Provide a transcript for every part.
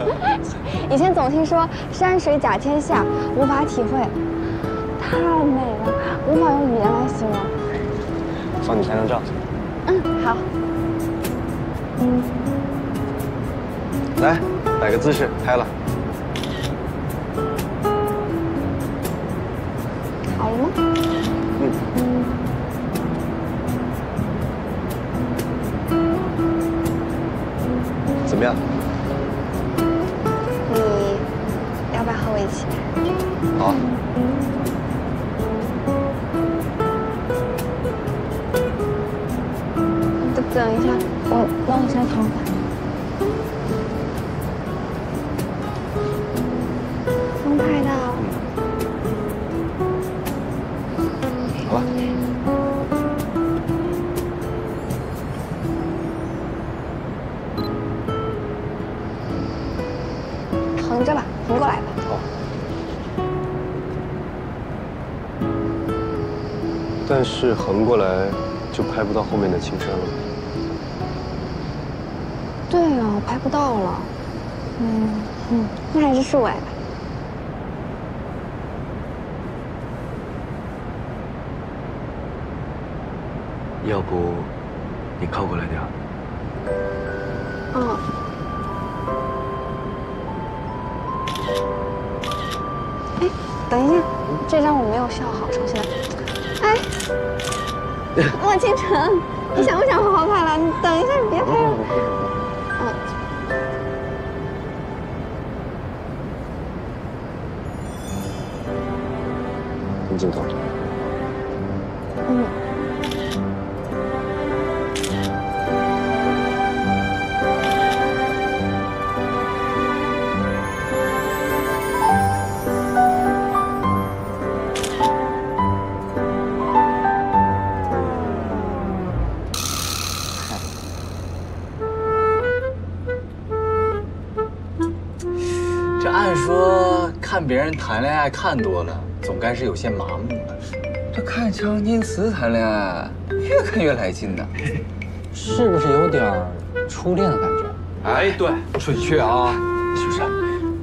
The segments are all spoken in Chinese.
以前总听说山水甲天下，无法体会，太美了，无法用语言来形容。帮你拍张照。嗯，好。嗯，来，摆个姿势，拍了。好了吗？嗯。怎么样？好。等一下，我帮你摘头发。但是横过来就拍不到后面的青山了。对啊，拍不到了。嗯嗯，那还是竖来吧。要不，你靠过来点。嗯。哎，等一下，这张我没有笑好，重新来。莫倾城，你想不想好好拍了？你等一下，你别拍了。谈恋爱看多了，总该是有些麻木了。这看张金慈谈恋爱，越看越来劲呢。是不是有点初恋的感觉？哎，对，准确啊，是不是？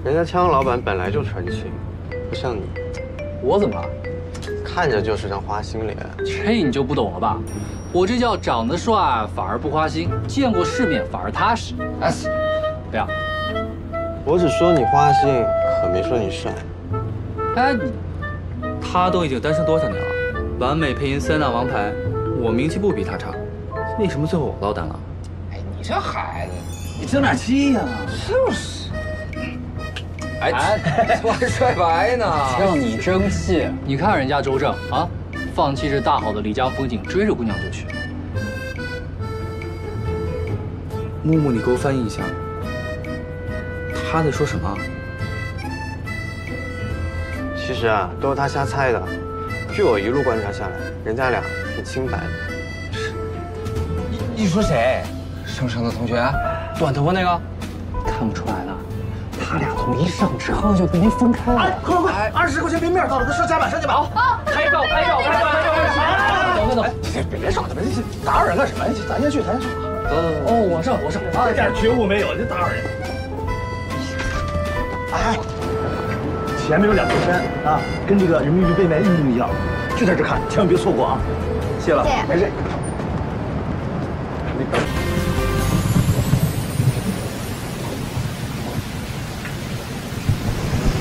人家枪老板本来就纯情，不像你。我怎么了？看着就是张花心脸。这你就不懂了吧？我这叫长得帅反而不花心，见过世面反而踏实。哎，不要。我只说你花心，可没说你帅。哎，你，他都已经单身多少年了？完美配音三大王牌，我名气不比他差，为什么最后我落单了？哎，你这孩子，你争点气呀！就是。哎，我还帅白呢。让你争气？你看人家周正啊，放弃这大好的漓江风景，追着姑娘就去。木木，你给我翻译一下。他在说什么？其实啊，都是他瞎猜的。据我一路观察下来，人家俩挺清白的。你你说谁？生生的同学，短头发那个？看不出来了，他俩从一上车就没分开。哎，快快快！二十块钱冰面到了，上甲板上甲板。啊，拍照拍照拍照拍照！等等等，别别吵了，别打扰人干什么？咱先去，咱先去。走走走。哦，我上我上。这点觉悟没有，就打扰人。哎，前面有两座山啊，跟这个人民币背面一模一样，就在这看，千万别错过啊！谢了，没事。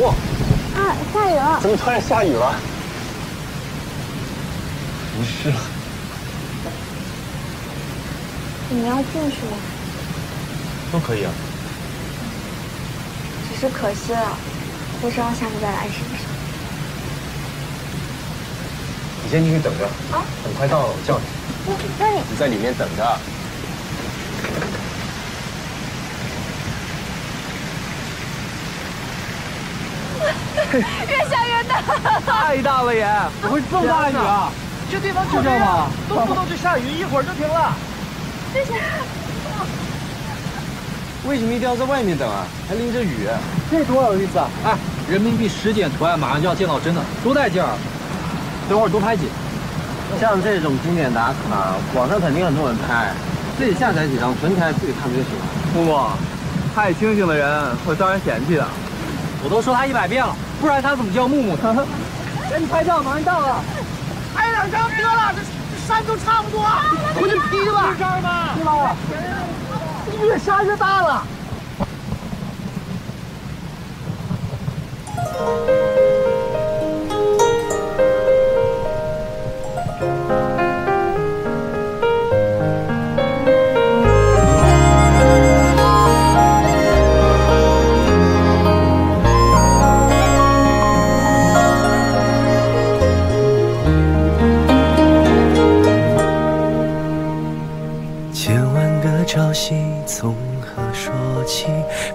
哇！啊，下雨了！怎么突然下雨了？不是了。你要进去吗？都可以啊。只是可惜了，不知道下次再来是不是？你先进去等着啊，很快到了我叫你。那你你在里面等着。越下越大，太大了也！怎么会这么大雨啊？这地方就这样吗？动不动就下雨，一会儿就停了。这是。为什么一定要在外面等啊？还淋着雨，这多有意思啊！哎，人民币实景图案马上就要见到真的，多带劲儿！等会儿多拍几个。像这种经典打卡，网上肯定很多人拍，自己下载几张存起来自己看就行了。木木，太清醒的人会遭人嫌弃的。我都说他一百遍了，不然他怎么叫木木呢？赶紧拍照，马上到了。拍两张得了，这这山都差不多，回去劈吧。是这儿吗？是吧？越下越大了。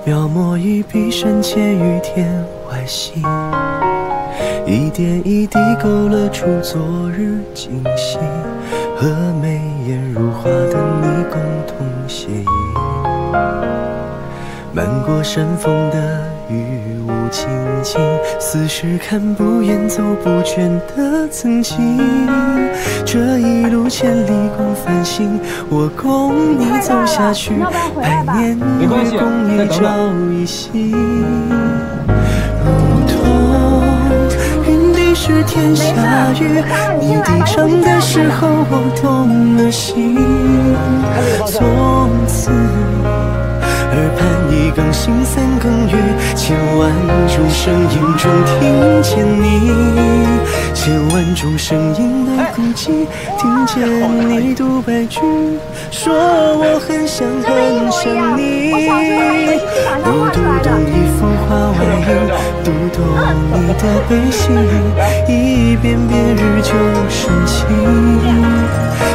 描摹一笔深浅，与天外星，一点一滴勾勒出昨日今夕，和眉眼如画的你共同写意。漫过山峰的雨雾静静，似是看不厌、走不倦的曾经。这一路千里共繁星，我共你走下去，百年月共一朝一夕。如同云滴是天下雨，你低唱的时候我动了心，从此。耳畔一更新，三更雨，千万种声音中听见你，千万种声音的孤寂，听见你独白句，说我很想很想你。我读懂一幅画外音，读懂你的悲喜，一遍遍日久生情。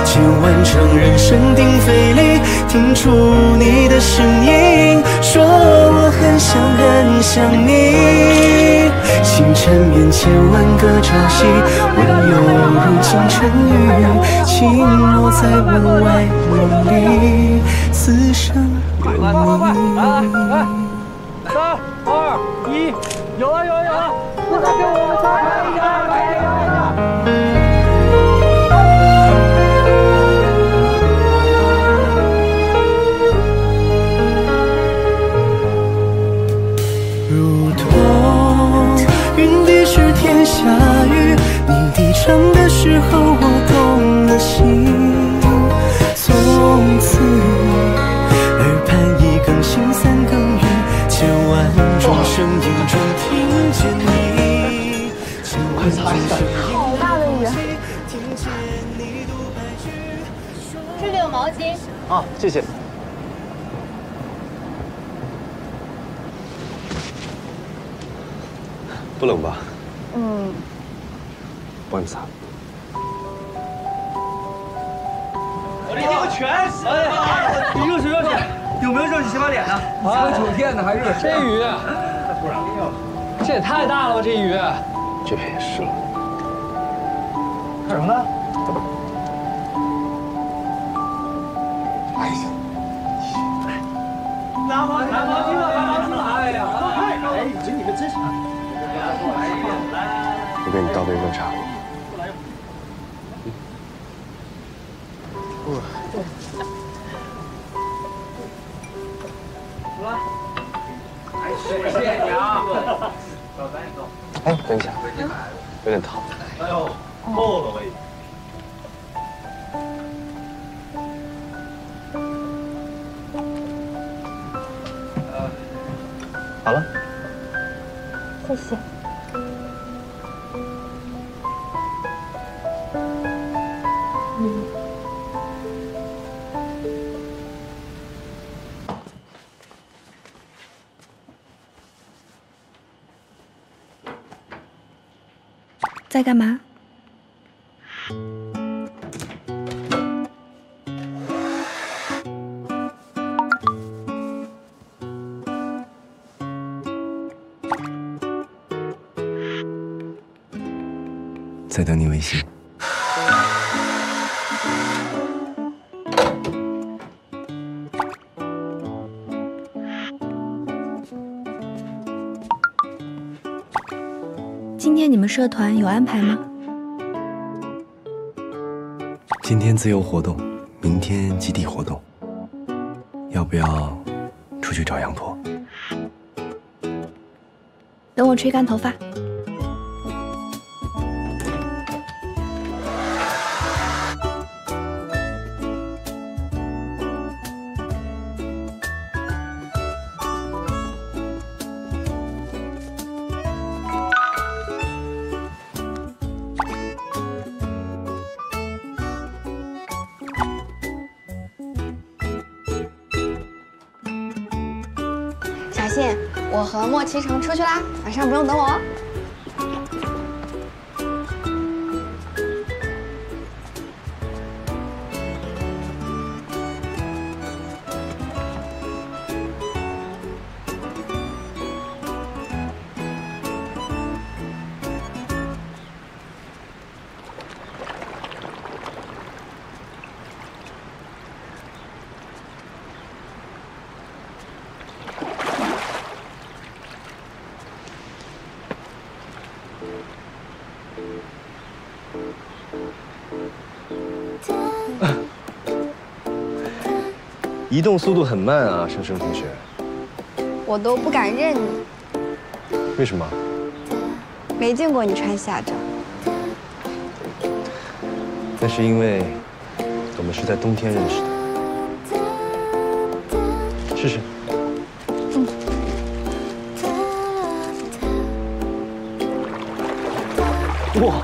千万场人声鼎沸里，听出你的声音，说我很想很想你。心缠绵千万个朝夕，温柔如清晨雨，轻落在门外梦里，此生有你。三二一，有了有了有了！快给我们擦拍一下，唱的时候我动了心。从此耳畔一更新，三更雨，千万种声音中听见你。快擦一下！好大的雨。这里有毛巾。啊，谢谢。不冷吧？嗯，帮你擦。我这衣服全湿了。你热水热水，有没有热水洗把脸的？啊，酒店的还热水这雨，这也太大了吧！这雨，这边也湿了。看什么呢？拿毛拿毛巾了，拿毛巾了！哎呀，哎，这你们真是。我给你倒杯热茶。谢谢你啊。哎，等一下，有点烫。哎呦，够了喂！好在干嘛？在等你微信。社团有安排吗？今天自由活动明天集体活动。要不要出去找羊驼等我吹干头发。去啦，晚上不用等我哦。移动速度很慢啊，生生同学。我都不敢认你，为什么？没见过你穿夏装。那是因为我们是在冬天认识的。试试。哇，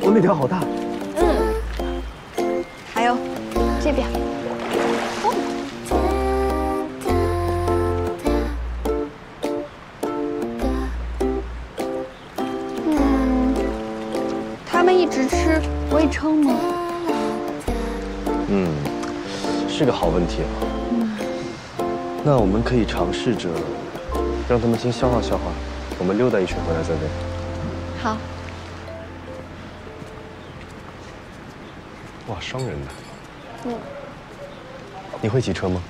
我那条好大。这边。嗯，他们一直吃不会撑吗？嗯，是个好问题啊。那我们可以尝试着让他们先消化消化，我们溜达一圈回来再喂。好。哇，双人的。嗯，你会骑车吗？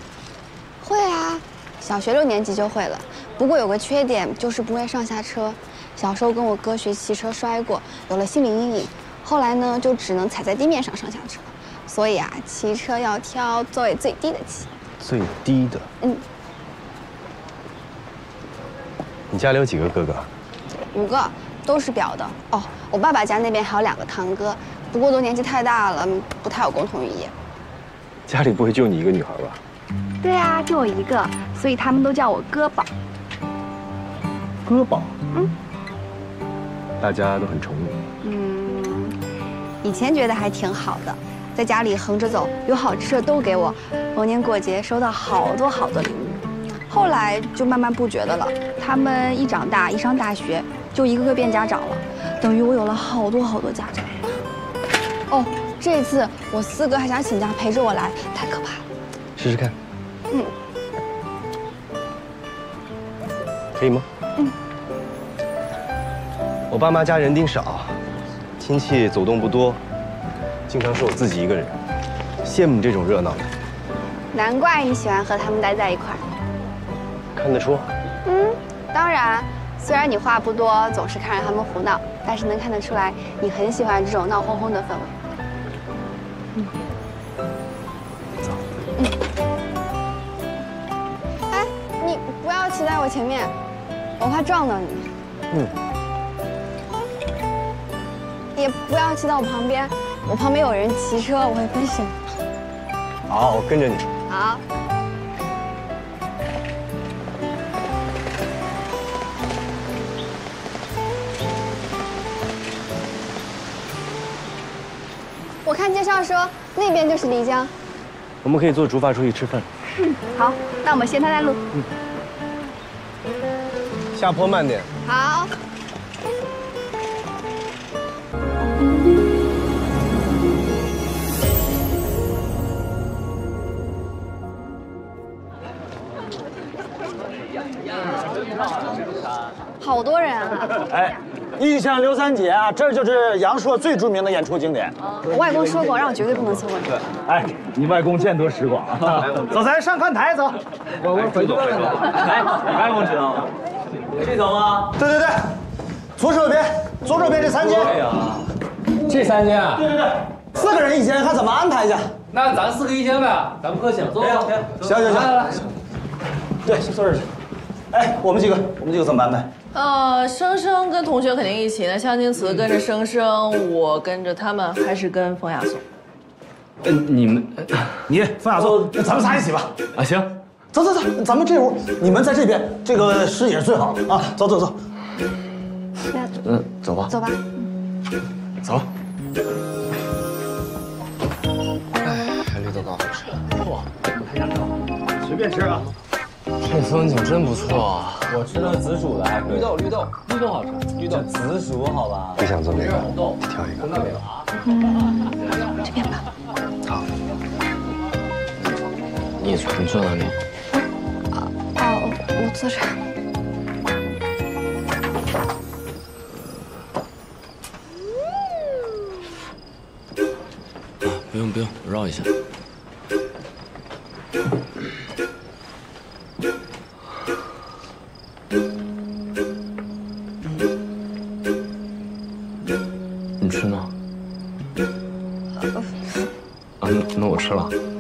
会啊，小学六年级就会了。不过有个缺点，就是不会上下车。小时候跟我哥学骑车摔过，有了心理阴影。后来呢，就只能踩在地面上上下车。所以啊，骑车要挑座位最低的骑。最低的。嗯。你家里有几个哥哥？五个，都是表的。哦，我爸爸家那边还有两个堂哥，不过都年纪太大了，不太有共同语言。家里不会就你一个女孩吧？对啊，就我一个，所以他们都叫我哥宝。哥宝？嗯。大家都很宠你。嗯，以前觉得还挺好的，在家里横着走，有好吃的都给我，逢年过节收到好多好多礼物。后来就慢慢不觉得了，他们一长大，一上大学，就一个个变家长了，等于我有了好多好多家长。哦，这次我四哥还想请假陪着我来，太可怕了。试试看。嗯。可以吗？嗯。我爸妈家人丁少，亲戚走动不多，经常是我自己一个人，羡慕这种热闹的。难怪你喜欢和他们待在一块儿。看得出。嗯，当然，虽然你话不多，总是看着他们胡闹，但是能看得出来，你很喜欢这种闹哄哄的氛围。嗯。走。嗯。哎，你不要骑在我前面，我怕撞到你。嗯。也不要骑到我旁边，我旁边有人骑车，我会分神。好，我跟着你。好。说那边就是漓江，我们可以坐竹筏出去吃饭。嗯，好，那我们先探探路。嗯。下坡慢点。好。好多人啊！哎，印象刘三姐啊，这就是阳朔最著名的演出经典。我外公说过，让我绝对不能错过这个。哎，你外公见多识广啊！走，咱上看台走。我我回头回头。来，外公知道吗？这走吗？对对对，左手边，左手边这三间。这三间啊？对对对，四个人一间，看怎么安排去。那咱四个一间呗，咱不客气了，走走走。行行行，对，先坐这去。哎，我们几个，我们几个怎么安排？呃，生生跟同学肯定一起，那香青瓷跟着生生，我跟着他们，还是跟冯雅颂。呃，你们，你冯亚松，咱们仨一起吧。啊，行，走走走，咱们这屋，你们在这边，这个视野是最好的啊。走走走，嗯，走吧，走吧。走。哎，绿豆糕好吃。哇，随便吃啊。这风景真不错啊！我吃了紫薯的，还。绿豆，绿豆，绿豆好吃，绿豆紫薯好吧？你想做哪个？红豆挑一个。那边啊。嗯，这边吧。好。你你坐哪里？啊哦，我坐这。不用不用，我绕一下。吃了。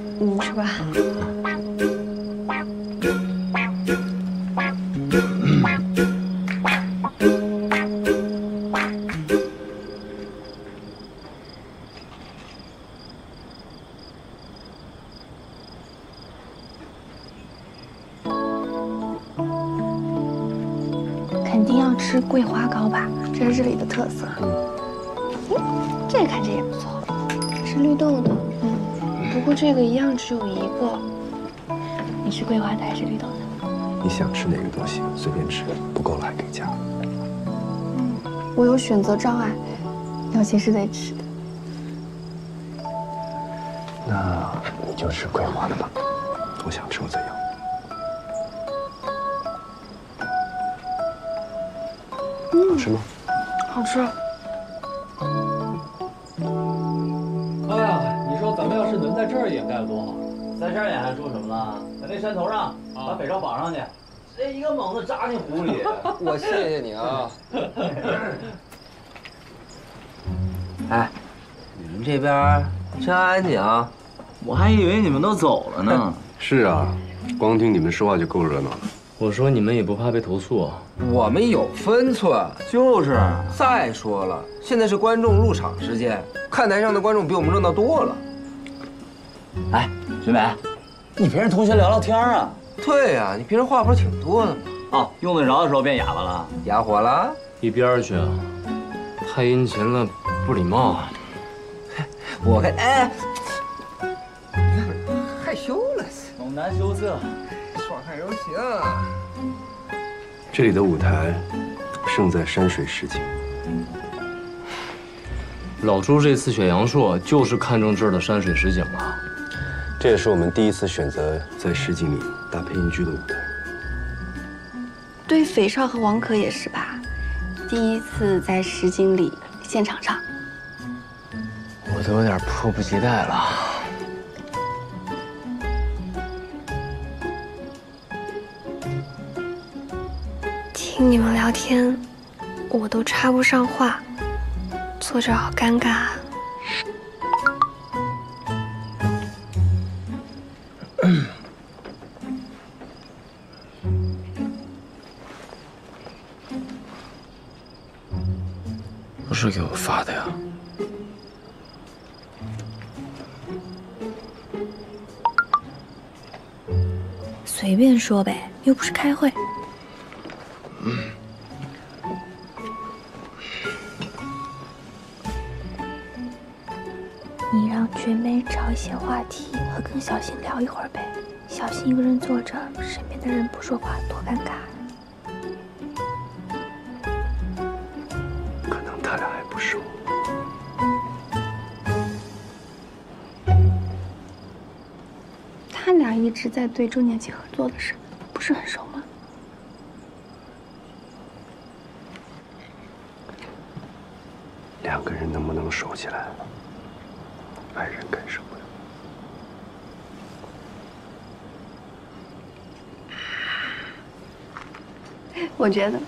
随便吃，不够了还可以加。嗯，我有选择障碍，要钱是得吃的。那你就吃桂花的吧，我想吃我再要。好吃吗？好吃。哎呀，你说咱们要是能在这儿演该有多好！在这儿演还说什么了？在那山头上把北上绑上去，这一个猛子扎进湖里。我谢谢你啊。哎，你们这边真安静啊，我还以为你们都走了呢。是啊，光听你们说话就够热闹了。我说你们也不怕被投诉啊？我们有分寸，就是。再说了，现在是观众入场时间，看台上的观众比我们热闹多了。哎，学美，你陪人同学聊聊天啊？对呀，你平时话不是挺多的吗？哦，用得着的时候变哑巴了，哑火了？一边去啊！太殷勤了，不礼貌。我看，哎，害羞了，猛男羞涩。爽快柔情。这里的舞台胜在山水实景。老朱这次选杨烁，就是看中这儿的山水实景了。这也是我们第一次选择在实景里搭配音剧的舞台。对斐少和王可也是吧？第一次在实景里现场唱。我都有点迫不及待了。听你们聊天，我都插不上话，坐着好尴尬。发的呀？随便说呗，又不是开会。你让绝美找一些话题和跟小新聊一会儿呗。小新一个人坐着，身边的人不说话，多尴尬。俩一直在对周年庆合作的事，不是很熟吗？两个人能不能熟起来，外人感受不了。我觉得。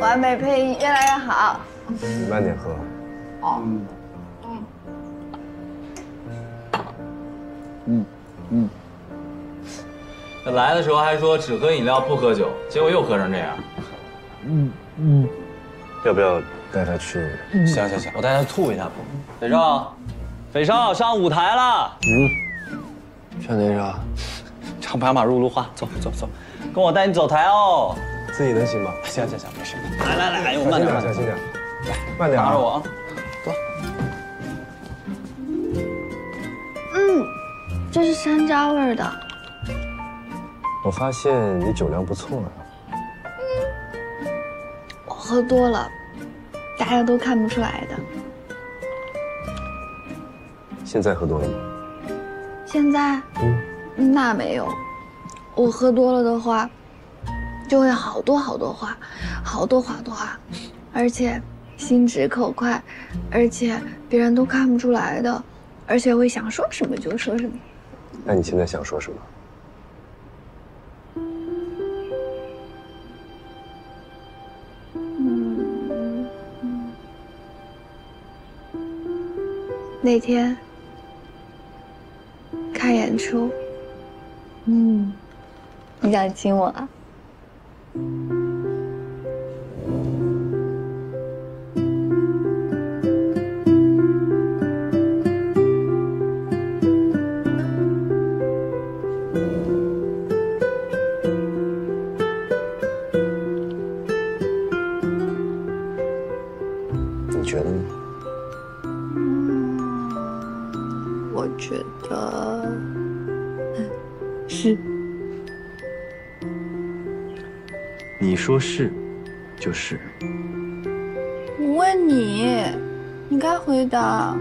完美配音越来越好。你慢点喝。哦，嗯嗯。来的时候还说只喝饮料不喝酒，结果又喝成这样。嗯嗯。要不要带他去？行行行，我带他吐一下。斐少，斐少上舞台了。嗯。上哪上？唱白马入芦花，走走走，跟我带你走台哦。自己能行吗？行行行，没事。来来来，哎呦，慢点，小心点，来，慢点，拿着我啊。走。嗯，这是山楂味的。我发现你酒量不错啊。我喝多了，大家都看不出来的。现在喝多了吗？现在？嗯，那没有。我喝多了的话，就会好多好多话，好多好多话，而且心直口快，而且别人都看不出来的，而且会想说什么就说什么。那你现在想说什么？那天看演出，嗯，你想亲我啊？是，就是。我问你，你该回答。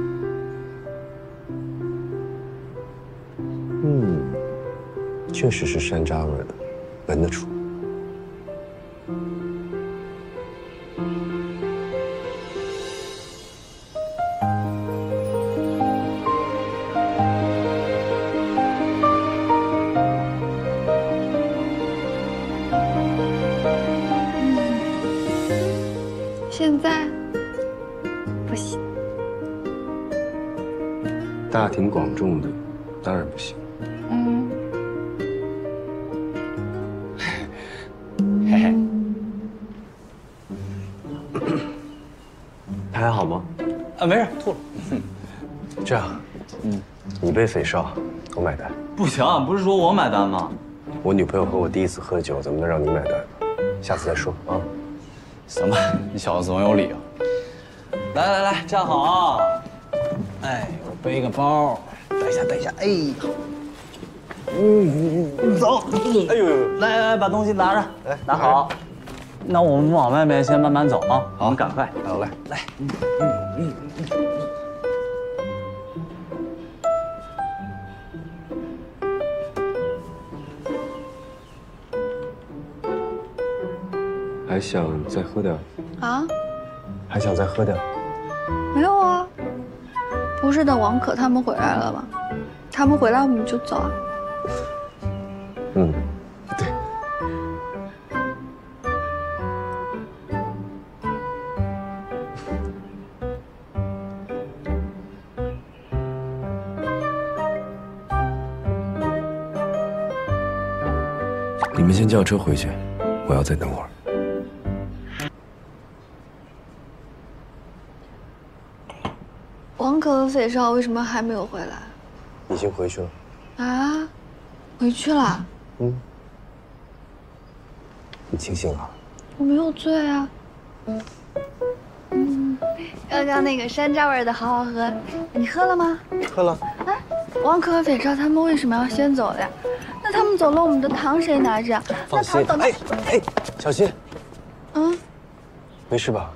嗯，确实是山楂味的，闻得出。杯匪少，我买单。不行，不是说我买单吗？我女朋友和我第一次喝酒，怎么能让你买单呢？下次再说啊。行吧，你小子总有理啊。来来来，站好啊！哎，我背个包，等一下，等一下，哎呀，嗯，走，哎呦，来来来，把东西拿着，来拿好。那我们往外面先慢慢走啊，我们赶快。想再喝点？啊？还想再喝点？没有啊，不是等王可他们回来了吗？他们回来我们就走啊。嗯，对。你们先叫车回去，我要再等会儿。王可和匪少为什么还没有回来？已经回去了。啊，回去了？嗯。你清醒了？我没有醉啊。嗯，刚刚那个山楂味的好好喝，你喝了吗？喝了。哎，王可和匪少他们为什么要先走呀？那他们走了，我们的糖谁拿着？放心。哎哎，小心。嗯。没事吧？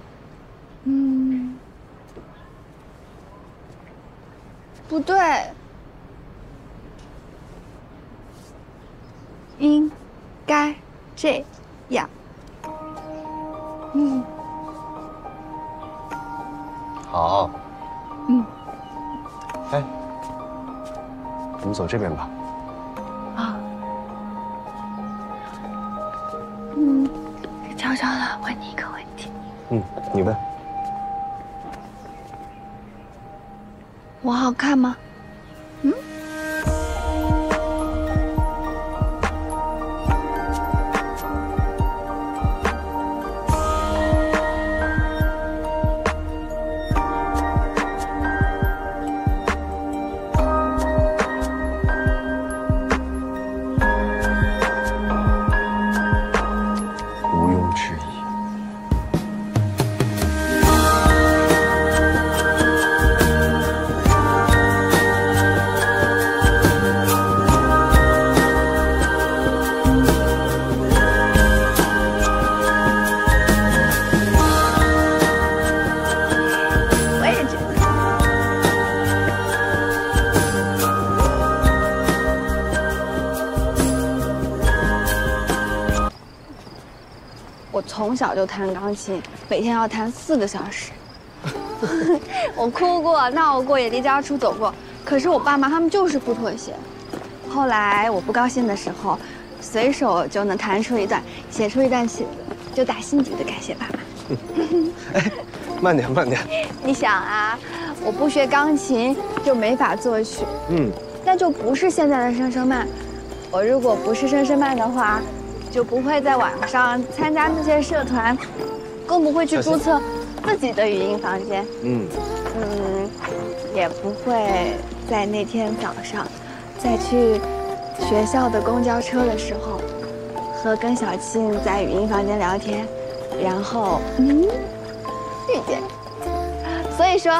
不对，应该这样。嗯，好。嗯。哎，我们走这边吧。啊。嗯，悄悄的问你一个问题。嗯，你问。我好看吗？从小就弹钢琴，每天要弹四个小时。我哭过、闹过，也离家出走过，可是我爸妈他们就是不妥协。后来我不高兴的时候，随手就能弹出一段，写出一段曲子，就打心底的感谢爸妈。哎慢点，慢点。你想啊，我不学钢琴就没法作曲，嗯，那就不是现在的声声慢。我如果不是声声慢的话，就不会在网上参加那些社团，更不会去注册自己的语音房间。嗯，嗯，也不会在那天早上，再去学校的公交车的时候，和跟小庆在语音房间聊天，然后嗯遇见。所以说，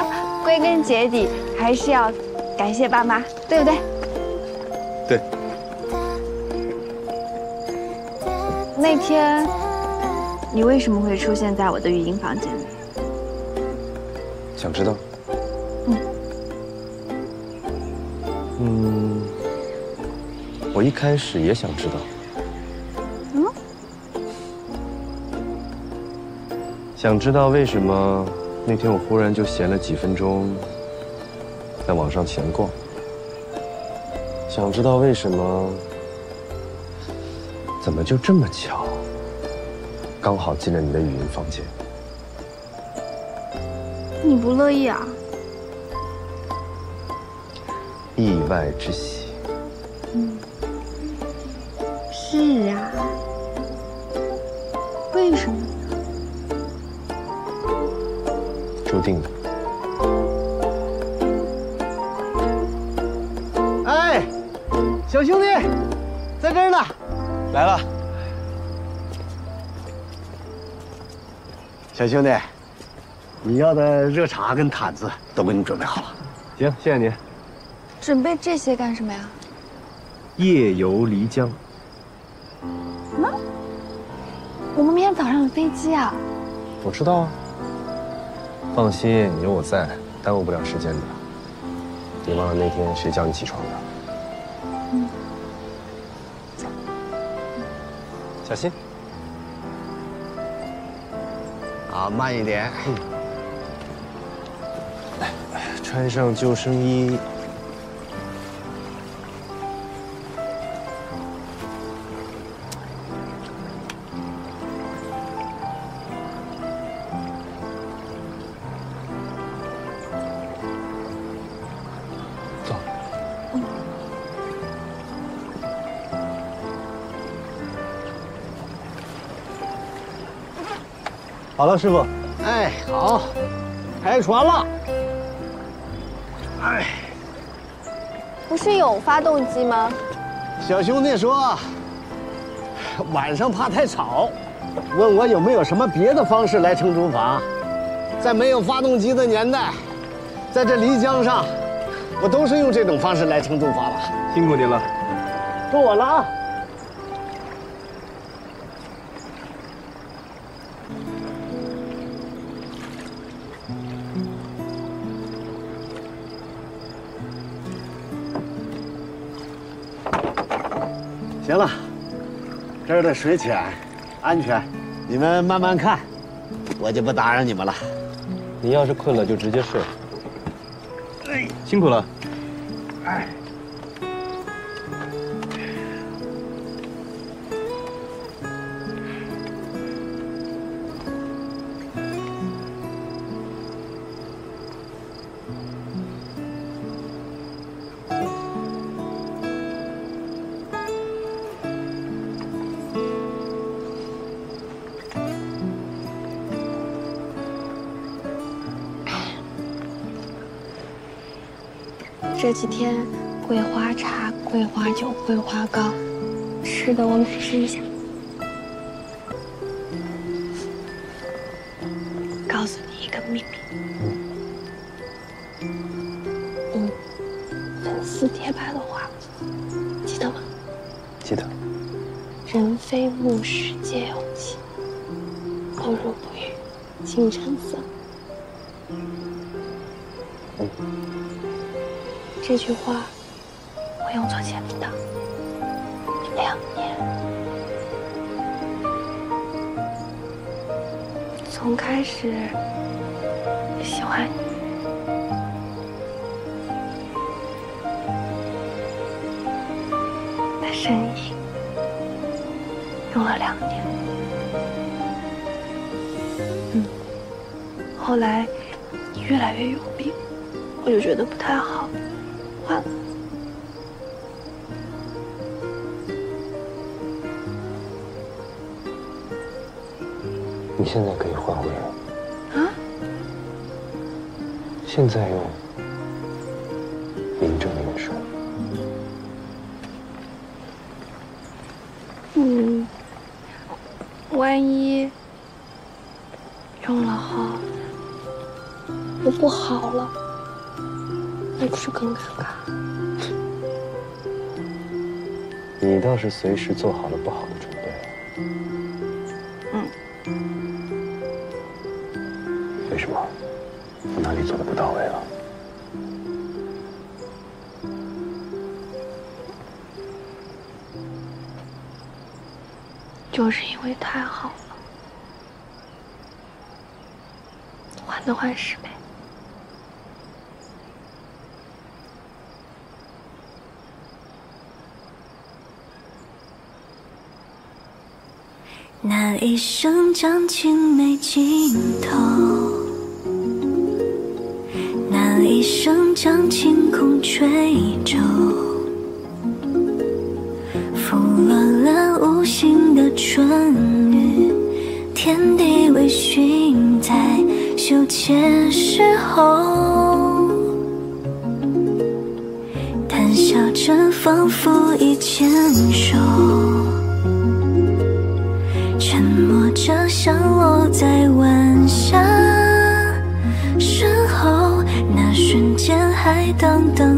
归根结底还是要感谢爸妈，对不？对。那天，你为什么会出现在我的语音房间里？想知道？嗯。嗯，我一开始也想知道。嗯？想知道为什么那天我忽然就闲了几分钟，在网上闲逛。想知道为什么，怎么就这么巧，刚好进了你的语音房间。你不乐意啊？意外之喜，嗯，是啊。为什么呢？注定的。哎，小兄弟，在这儿呢，来了。小兄弟，你要的热茶跟毯子都给你准备好了。行，谢谢你。准备这些干什么呀？夜游漓江，什么？我们明天早上有飞机啊！我知道啊。放心，有我在，耽误不了时间的。你忘了那天谁叫你起床的？小心。啊，慢一点。嗯。来，穿上救生衣。了，师傅。哎，好，开船了。哎，不是有发动机吗？小兄弟说，晚上怕太吵，问我有没有什么别的方式来撑竹筏。在没有发动机的年代，在这漓江上，我都是用这种方式来撑竹筏了。辛苦您了。够我了啊！这儿的水浅，安全，你们慢慢看，我就不打扰你们了。你要是困了就直接睡。哎，辛苦了。这几天桂花茶、桂花酒、桂花糕，吃的我满身香。告诉你一个秘密，嗯，粉丝贴吧的话，记得吗？记得。人非木石皆有情，不如不遇竟成色。这句话我用作签名的，两年，从开始喜欢你，的身影，用了两年，嗯，后来你越来越有病，我就觉得不太好。换回来。啊？现在用林正英说。嗯，万一用了后我不好了。那不是更尴尬？你倒是随时做好了不将尽没尽头，那一声将晴空吹皱，拂落了无心的春雨，天地微醺在羞怯时候，谈笑着仿佛已牵手。降落在晚霞身后，那瞬间还等等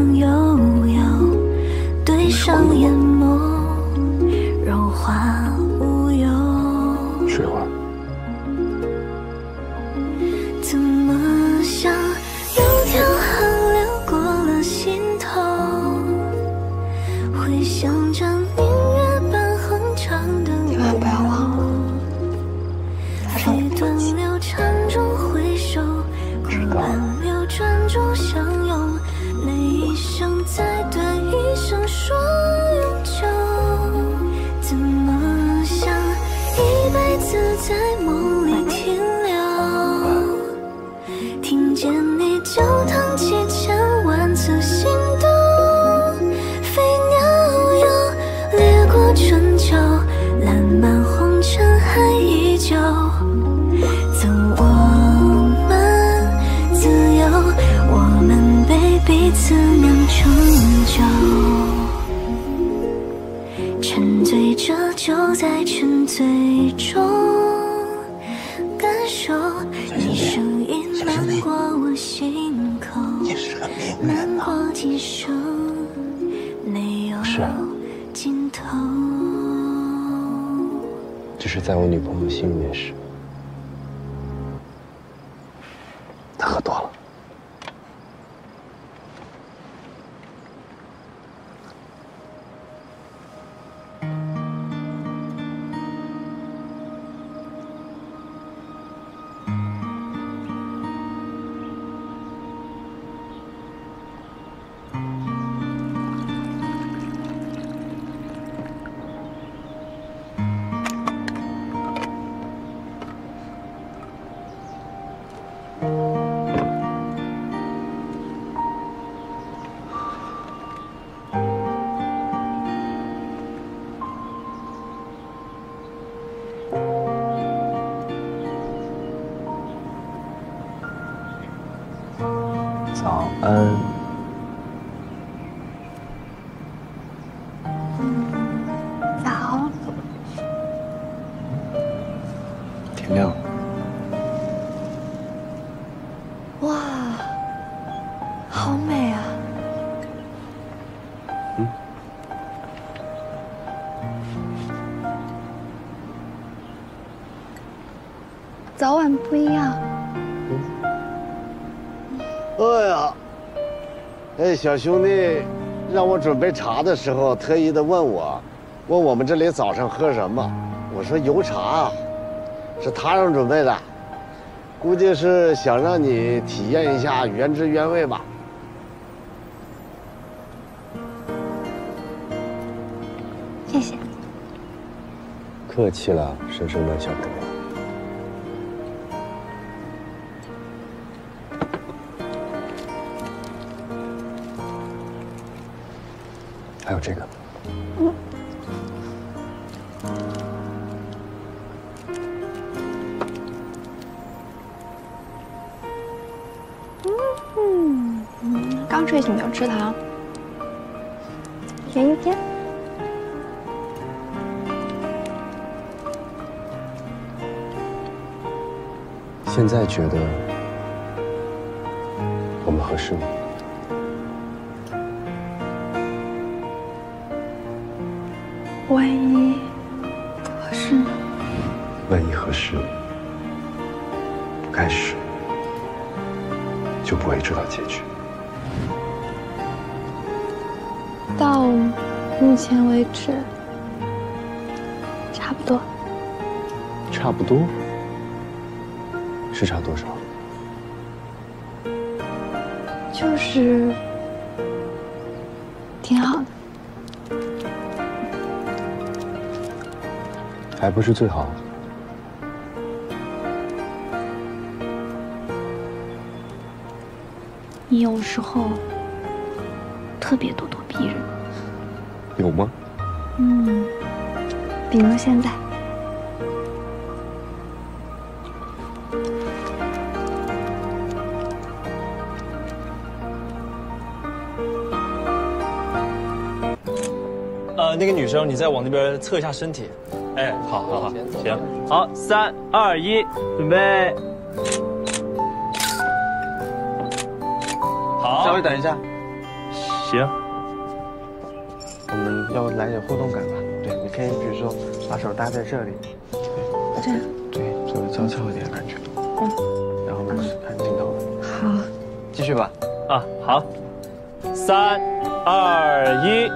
早晚不一样。哎呀，哎，小兄弟，让我准备茶的时候，特意的问我，问我们这里早上喝什么？我说油茶，是他让准备的，估计是想让你体验一下原汁原味吧。谢谢。客气了，深深的小朋这个，嗯嗯，刚睡醒就吃糖，甜一甜。现在觉得我们合适吗？会知道结局。到目前为止，差不多。差不多，是差多少？就是挺好的。还不是最好。时候特别咄咄逼人。有吗？嗯，比如现在。呃，那个女生，你再往那边侧一下身体。哎，好好好，行，好，三二一，准备。等一下。行。我们要来点互动感吧？对，你可以比如说把手搭在这里，这样。对，稍微娇俏一点的感觉。嗯。然后我们看镜头。好。继续吧。啊，好。三二一，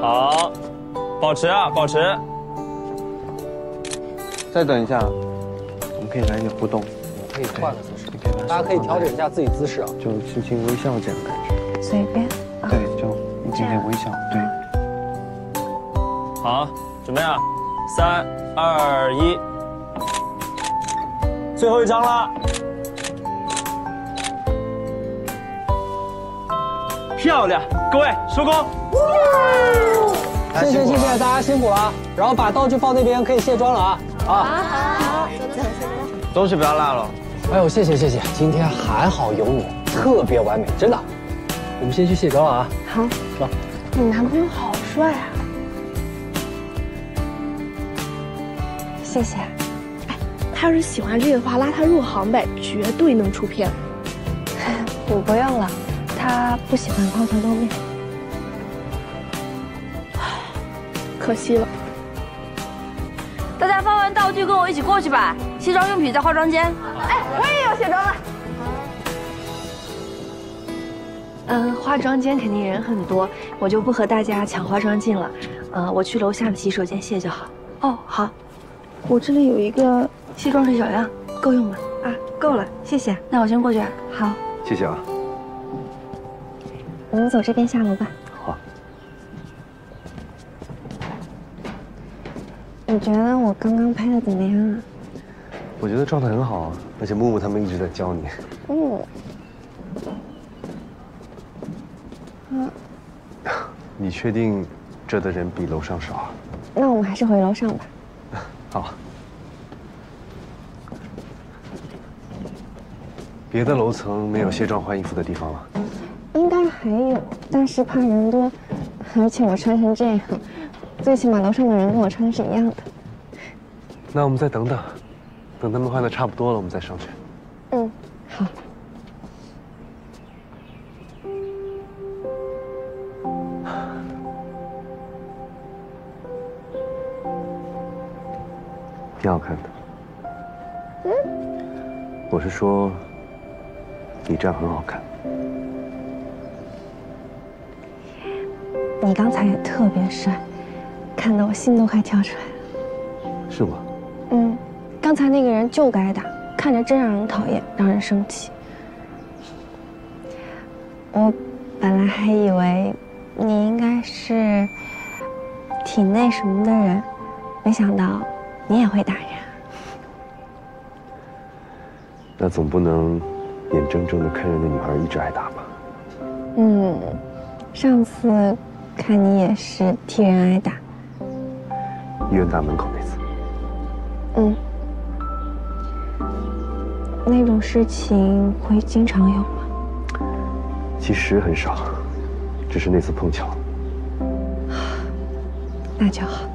好，保持啊，保持。再等一下，我们可以来点互动。我可以换个姿势，大家可以调整一下自己姿势啊，就轻轻微笑这样感觉。随便。对，就一点点微笑。对。好，准备啊，三二一，最后一张了。漂亮，各位收工。谢谢谢谢，大家辛苦了。然后把道具放那边，可以卸妆了啊啊！好，东西不要落了。哎呦，谢谢谢谢，今天还好有你，特别完美，真的。我们先去卸妆了啊。好，走。你男朋友好帅啊！谢谢。哎，他要是喜欢这个的话，拉他入行呗，绝对能出片。我不用了，他不喜欢抛头露面。可惜了。一起过去吧，卸妆用品在化妆间。哎，我也有卸妆了。嗯，化妆间肯定人很多，我就不和大家抢化妆镜了。呃，我去楼下的洗手间卸就好。哦，好。我这里有一个卸妆水小样，够用吗？啊，够了，谢谢。那我先过去。好，谢谢啊。我们走这边下楼吧。你觉得我刚刚拍的怎么样啊？我觉得状态很好啊，而且木木他们一直在教你。嗯。嗯。你确定这的人比楼上少啊？那我们还是回楼上吧。好。别的楼层没有卸妆换衣服的地方了？应该还有，但是怕人多，而且我穿成这样，最起码楼上的人跟我穿的是一样的。那我们再等等，等他们换的差不多了，我们再上去。嗯，好。挺好看的。嗯，我是说，你这样很好看。你刚才也特别帅，看得我心都快跳出来了。是吗？嗯，刚才那个人就该打，看着真让人讨厌，让人生气。我本来还以为你应该是挺那什么的人，没想到你也会打人。那总不能眼睁睁的看着那女孩一直挨打吧？嗯，上次看你也是替人挨打。医院大门口那次。嗯，那种事情会经常有吗？其实很少，只是那次碰巧。那就好。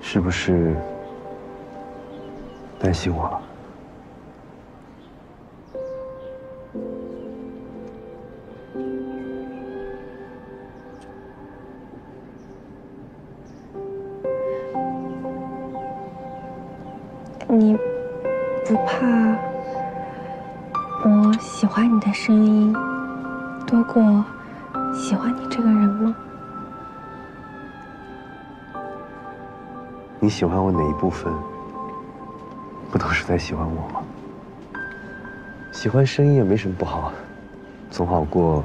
是不是担心我了？喜欢我哪一部分？不都是在喜欢我吗？喜欢声音也没什么不好，总好过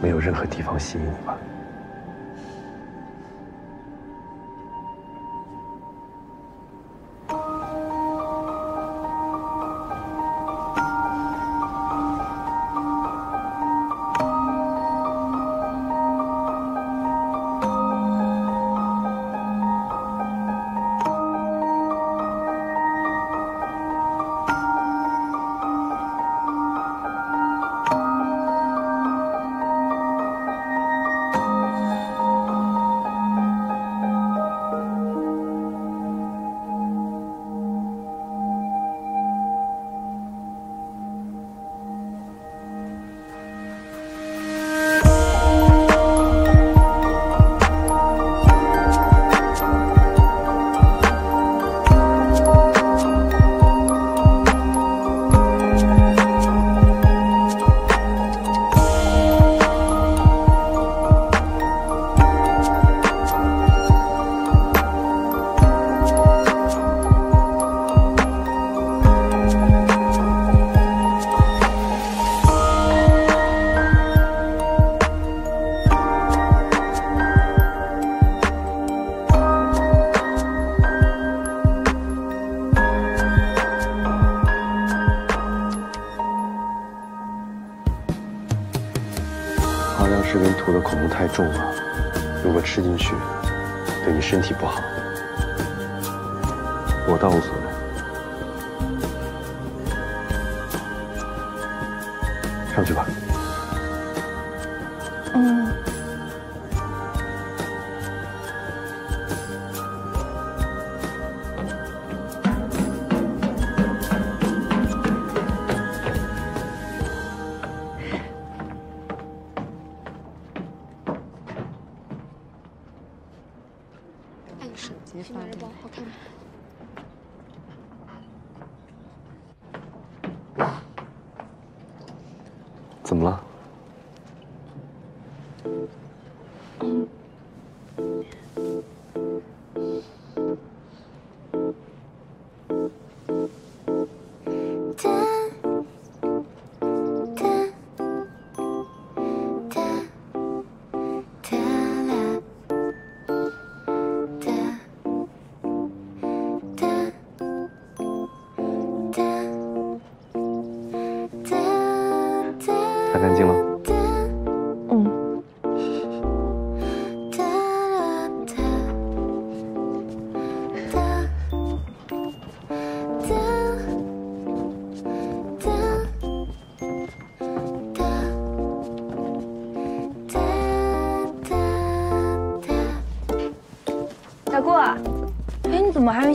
没有任何地方吸引你吧。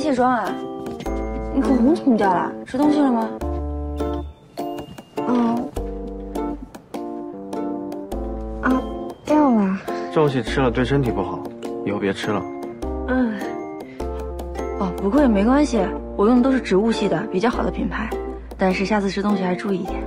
卸妆啊？你口红怎么掉了？吃东西了吗？哦，啊，掉了。这东西吃了对身体不好，以后别吃了。嗯。哦，不过也没关系，我用的都是植物系的，比较好的品牌。但是下次吃东西还是注意一点。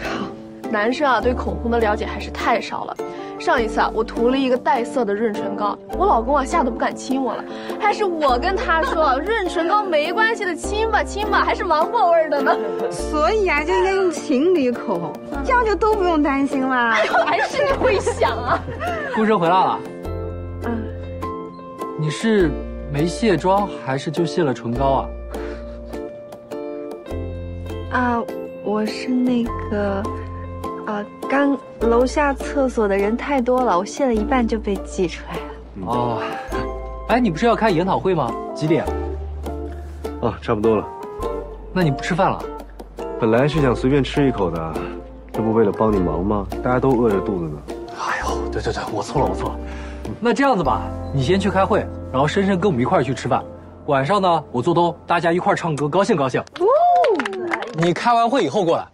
好，男生啊，对口红的了解还是太少了。上一次啊，我涂了一个带色的润唇膏，我老公啊吓得不敢亲我了，还是我跟他说润唇膏没关系的，亲吧亲吧，还是芒果味的呢。所以啊，就应该用情侣口红，这样就都不用担心啦。哎呦，还是你会想啊。顾生回来了。嗯。你是没卸妆，还是就卸了唇膏啊？啊，我是那个。啊，刚楼下厕所的人太多了，我卸了一半就被挤出来了。哦，哎，你不是要开研讨会吗？几点？哦，差不多了。那你不吃饭了？本来是想随便吃一口的，这不为了帮你忙吗？大家都饿着肚子呢。哎呦，对对对，我错了，我错了。那这样子吧，你先去开会，然后深深跟我们一块儿去吃饭。晚上呢，我做东，大家一块儿唱歌，高兴高兴。哦，你开完会以后过来，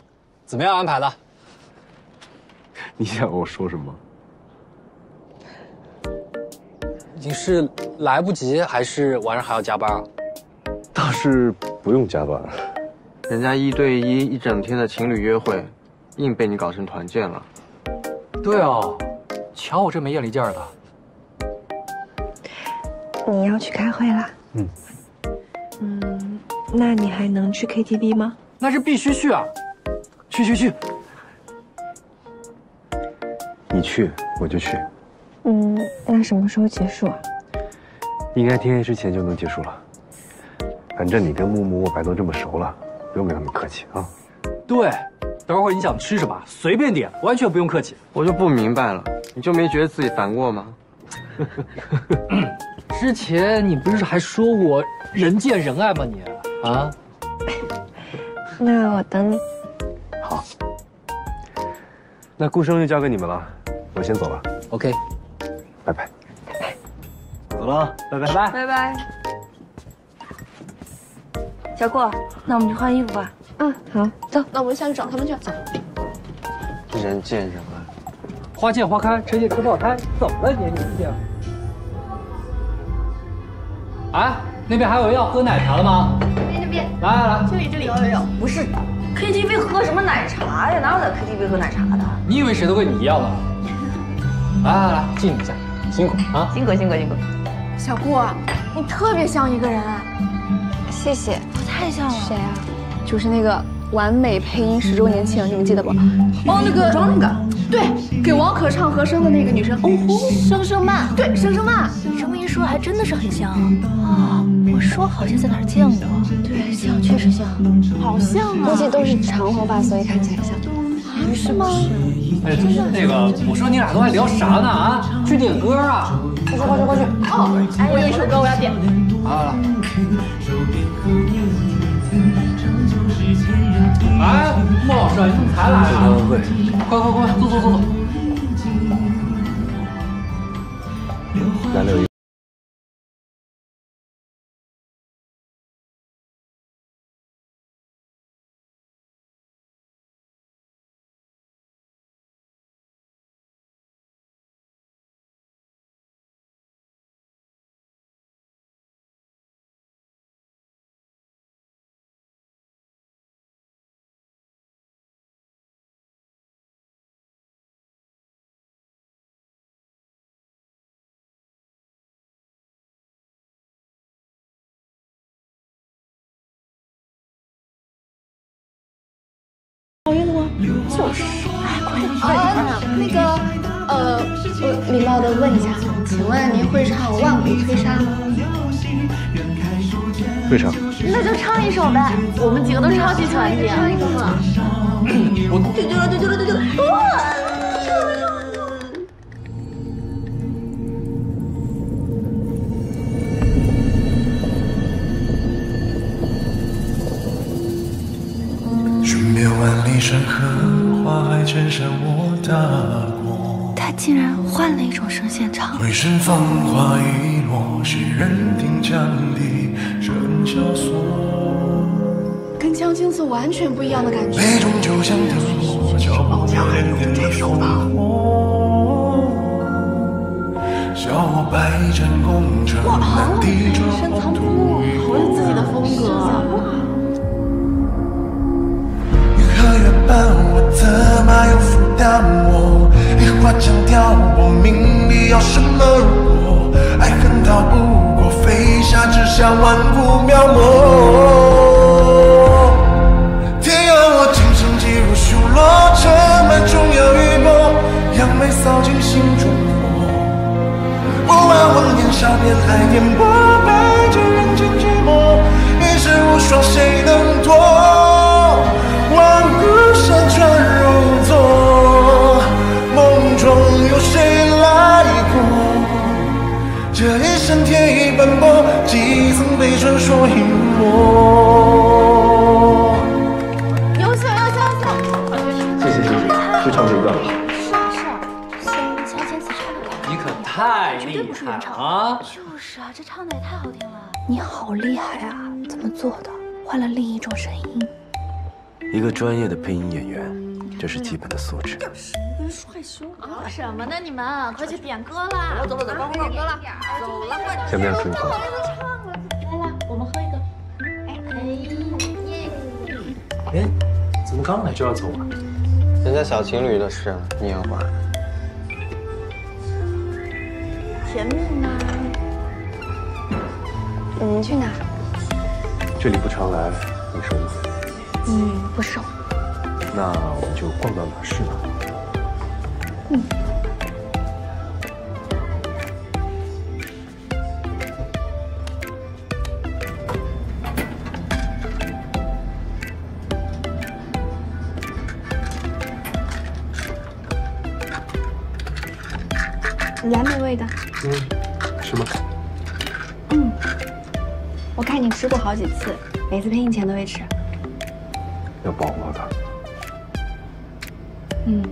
怎么样安排的？你想我说什么？你是来不及，还是晚上还要加班啊？倒是不用加班，人家一对一一整天的情侣约会，硬被你搞成团建了。对哦，瞧我这没眼力劲儿的。你要去开会了？嗯。嗯，那你还能去 KTV 吗？那是必须去啊！去去去。你去，我就去。嗯，那什么时候结束啊？应该天黑之前就能结束了。反正你跟木木、我白都这么熟了，不用跟他们客气啊。对，等会儿你想吃什么，随便点，完全不用客气。我就不明白了，你就没觉得自己烦过吗？之前你不是还说我人见人爱吗？你啊？那我等你。好。那顾生就交给你们了。我先走了，OK，了，拜拜拜拜拜。小顾，那我们去换衣服吧。嗯，好，走，那我们下去找他们去。走。人见人爱，花见花开，车见车爆胎，怎么了你？你？哎，那边还有要喝奶茶的吗？那边那边，来来来，这里这里有有有，不是，KTV 喝什么奶茶呀？哪有在 KTV 喝奶茶的？你以为谁都跟你一样吗？来来来，敬你一下，辛苦啊！辛苦辛苦辛苦。小顾，你特别像一个人，谢谢。我太像了。谁啊？就是那个完美配音十周年庆，你们记得不？哦，那个装那个，对，给王可唱和声的那个女生。哦吼，声声慢。对，声声慢。你这么一说，还真的是很像啊！我说好像在哪儿见过。对，像，确实像，好像啊。估计都是长头发，所以看起来像。不是吗？哎，那个，我说你俩都还聊啥呢啊？去点歌啊！快去快去快去！哦，我有一首歌我要点。好了。哎，莫老师，你怎么才来啊？快快快，坐坐坐坐。来了。好就是，哎，快点快点！那个，呃，我礼貌的问一下，请问您会唱《万古吹沙》吗？会唱。那就唱一首呗，我们几个都超级喜欢听。唱一个嘛。我丢丢了丢丢了丢丢了！山河花海千山我踏过，他竟然换了一种声线唱。回华一落，谁人听羌笛？萧索。跟江青瓷完全不一样的感觉。杯中酒香的我，叫我点点的生活。笑我百战功成，难敌这黄土与好有自己的风格。策马又负担我，一花强挑拨，名利要什么如果？爱恨逃不过，飞沙之下万古描摹。天要我今生几如修罗，尘脉中有一波，扬眉扫尽心中火。不管往年少年海颠簸，百劫人间寂寞，一世无双谁能夺？万古山川如昨，梦中有谁来过？这一生天意斑驳，几曾被传说隐没？优秀，优秀，优秀！谢谢谢谢，就唱这一段吧。是啊是啊，像萧千词唱的感你可太厉害了啊！就是啊，这唱的也太好听了。你好厉害啊！怎么做的？换了另一种声音。一个专业的配音演员，这是基本的素质。跟害羞啊？什么呢？你们快去点歌啦！走了走了，帮我点歌了。走了，快想不想吃一口？来来，我们喝一个。哎哎，哎，怎么刚来就要走啊？人家小情侣的事，你也管？甜蜜吗？你们去哪？这里不常来，你熟吗？嗯，不熟。那我们就逛到哪是哪。嗯。蓝莓味的。嗯，吃吗？嗯，我看你吃过好几次，每次配音前都会吃。要保我的。嗯。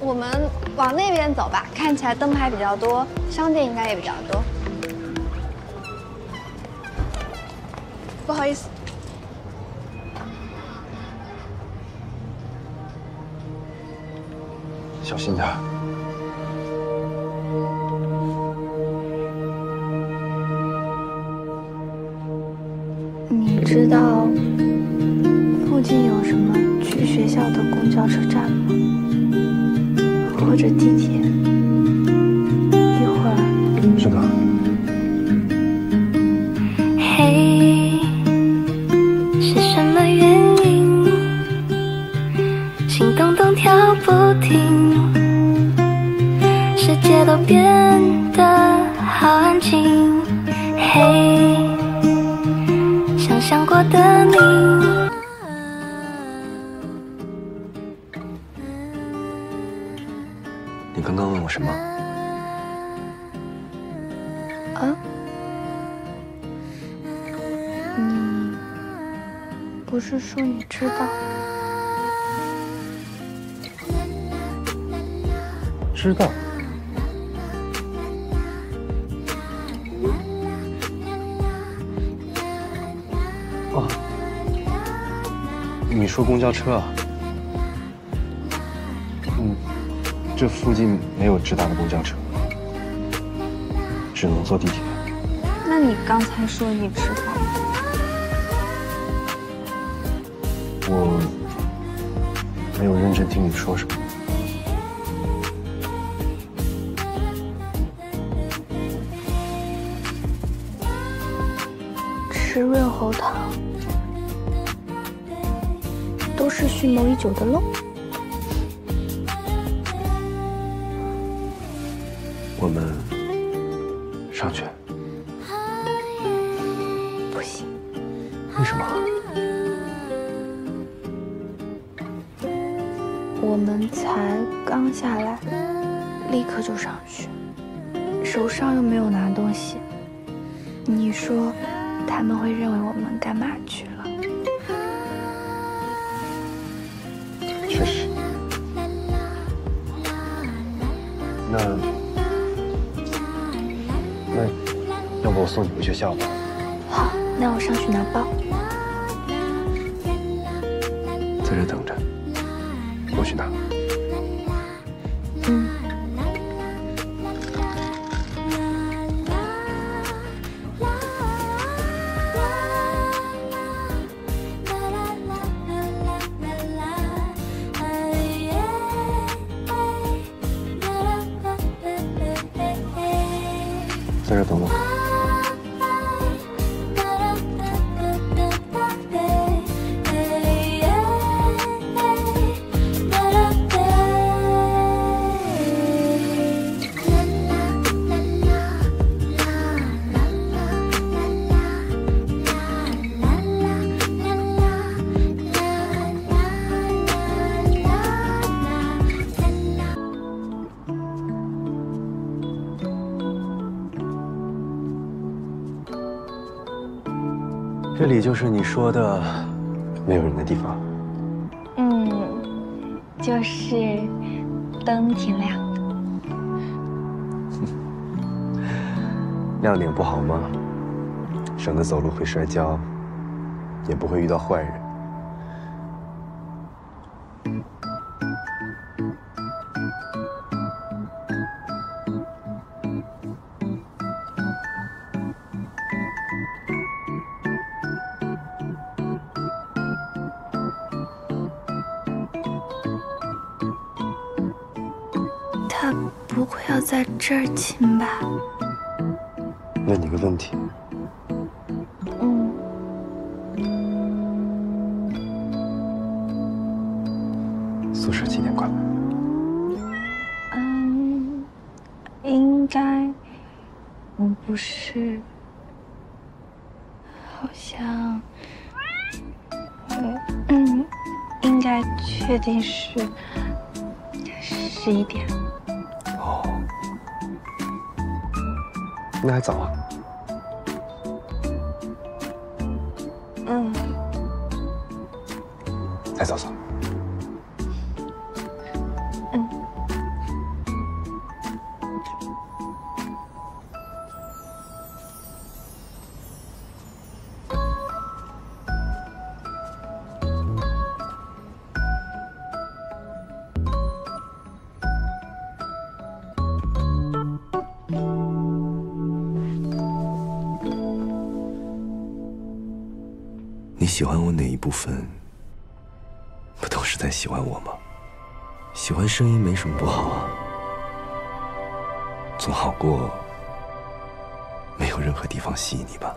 我们往那边走吧，看起来灯牌比较多，商店应该也比较多。不好意思。小心点火车站知道。哦，你说公交车啊？嗯，这附近没有直达的公交车，只能坐地铁。那你刚才说你知道？我没有认真听你说什么。久的喽。校吧？好，那我上去拿包。在这等着，我去拿。嗯。在这等我。里就是你说的没有人的地方。嗯，就是灯挺亮的。亮点不好吗？省得走路会摔跤，也不会遇到坏人。这儿亲吧？问你个问题，嗯，宿舍几点关门？嗯，应该，嗯，不是，好像，嗯嗯，应该确定是十一点。那还早啊。喜欢我哪一部分？不都是在喜欢我吗？喜欢声音没什么不好啊，总好过没有任何地方吸引你吧。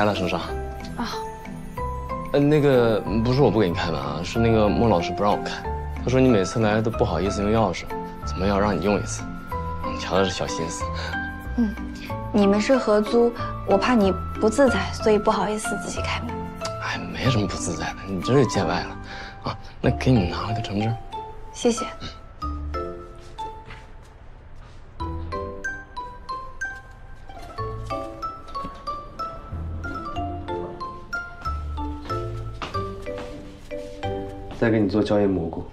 来了，圣上。啊，呃，那个不是我不给你开门啊，是那个莫老师不让我开。他说你每次来都不好意思用钥匙，怎么要让你用一次？你瞧他这小心思。嗯，你们是合租，我怕你不自在，所以不好意思自己开门。哎，没什么不自在的，你真是见外了啊。那给你拿了个橙汁。谢谢。再给你做椒盐蘑菇。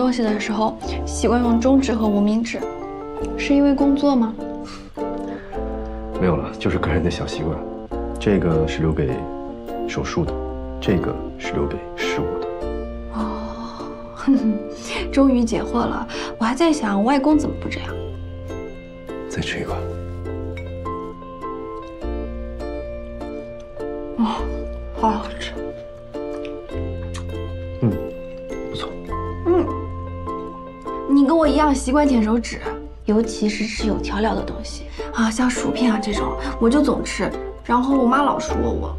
东西的时候习惯用中指和无名指，是因为工作吗？没有了，就是个人的小习惯。这个是留给手术的，这个是留给事务的。哦，哼哼，终于解惑了。我还在想外公怎么不这样。再吃一块。哦，好样习惯舔手指，尤其是吃有调料的东西啊，像薯片啊这种，我就总吃，然后我妈老说我。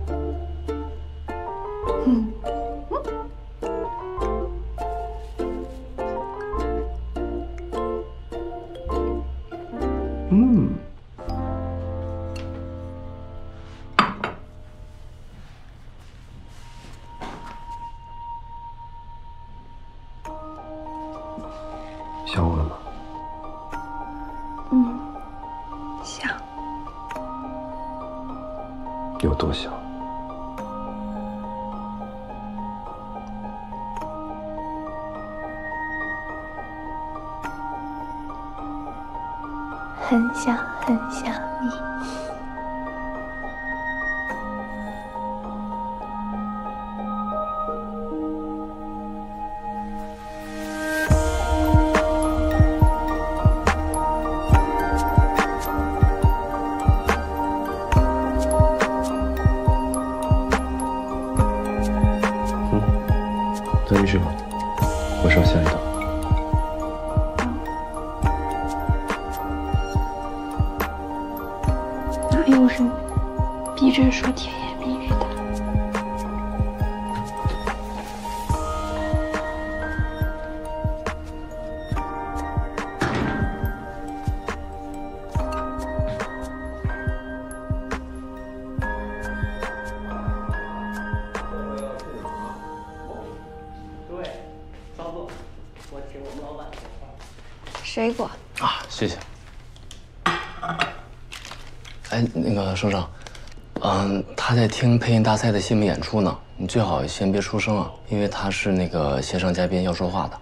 听配音大赛的新闻演出呢，你最好先别出声啊，因为他是那个线上嘉宾要说话的。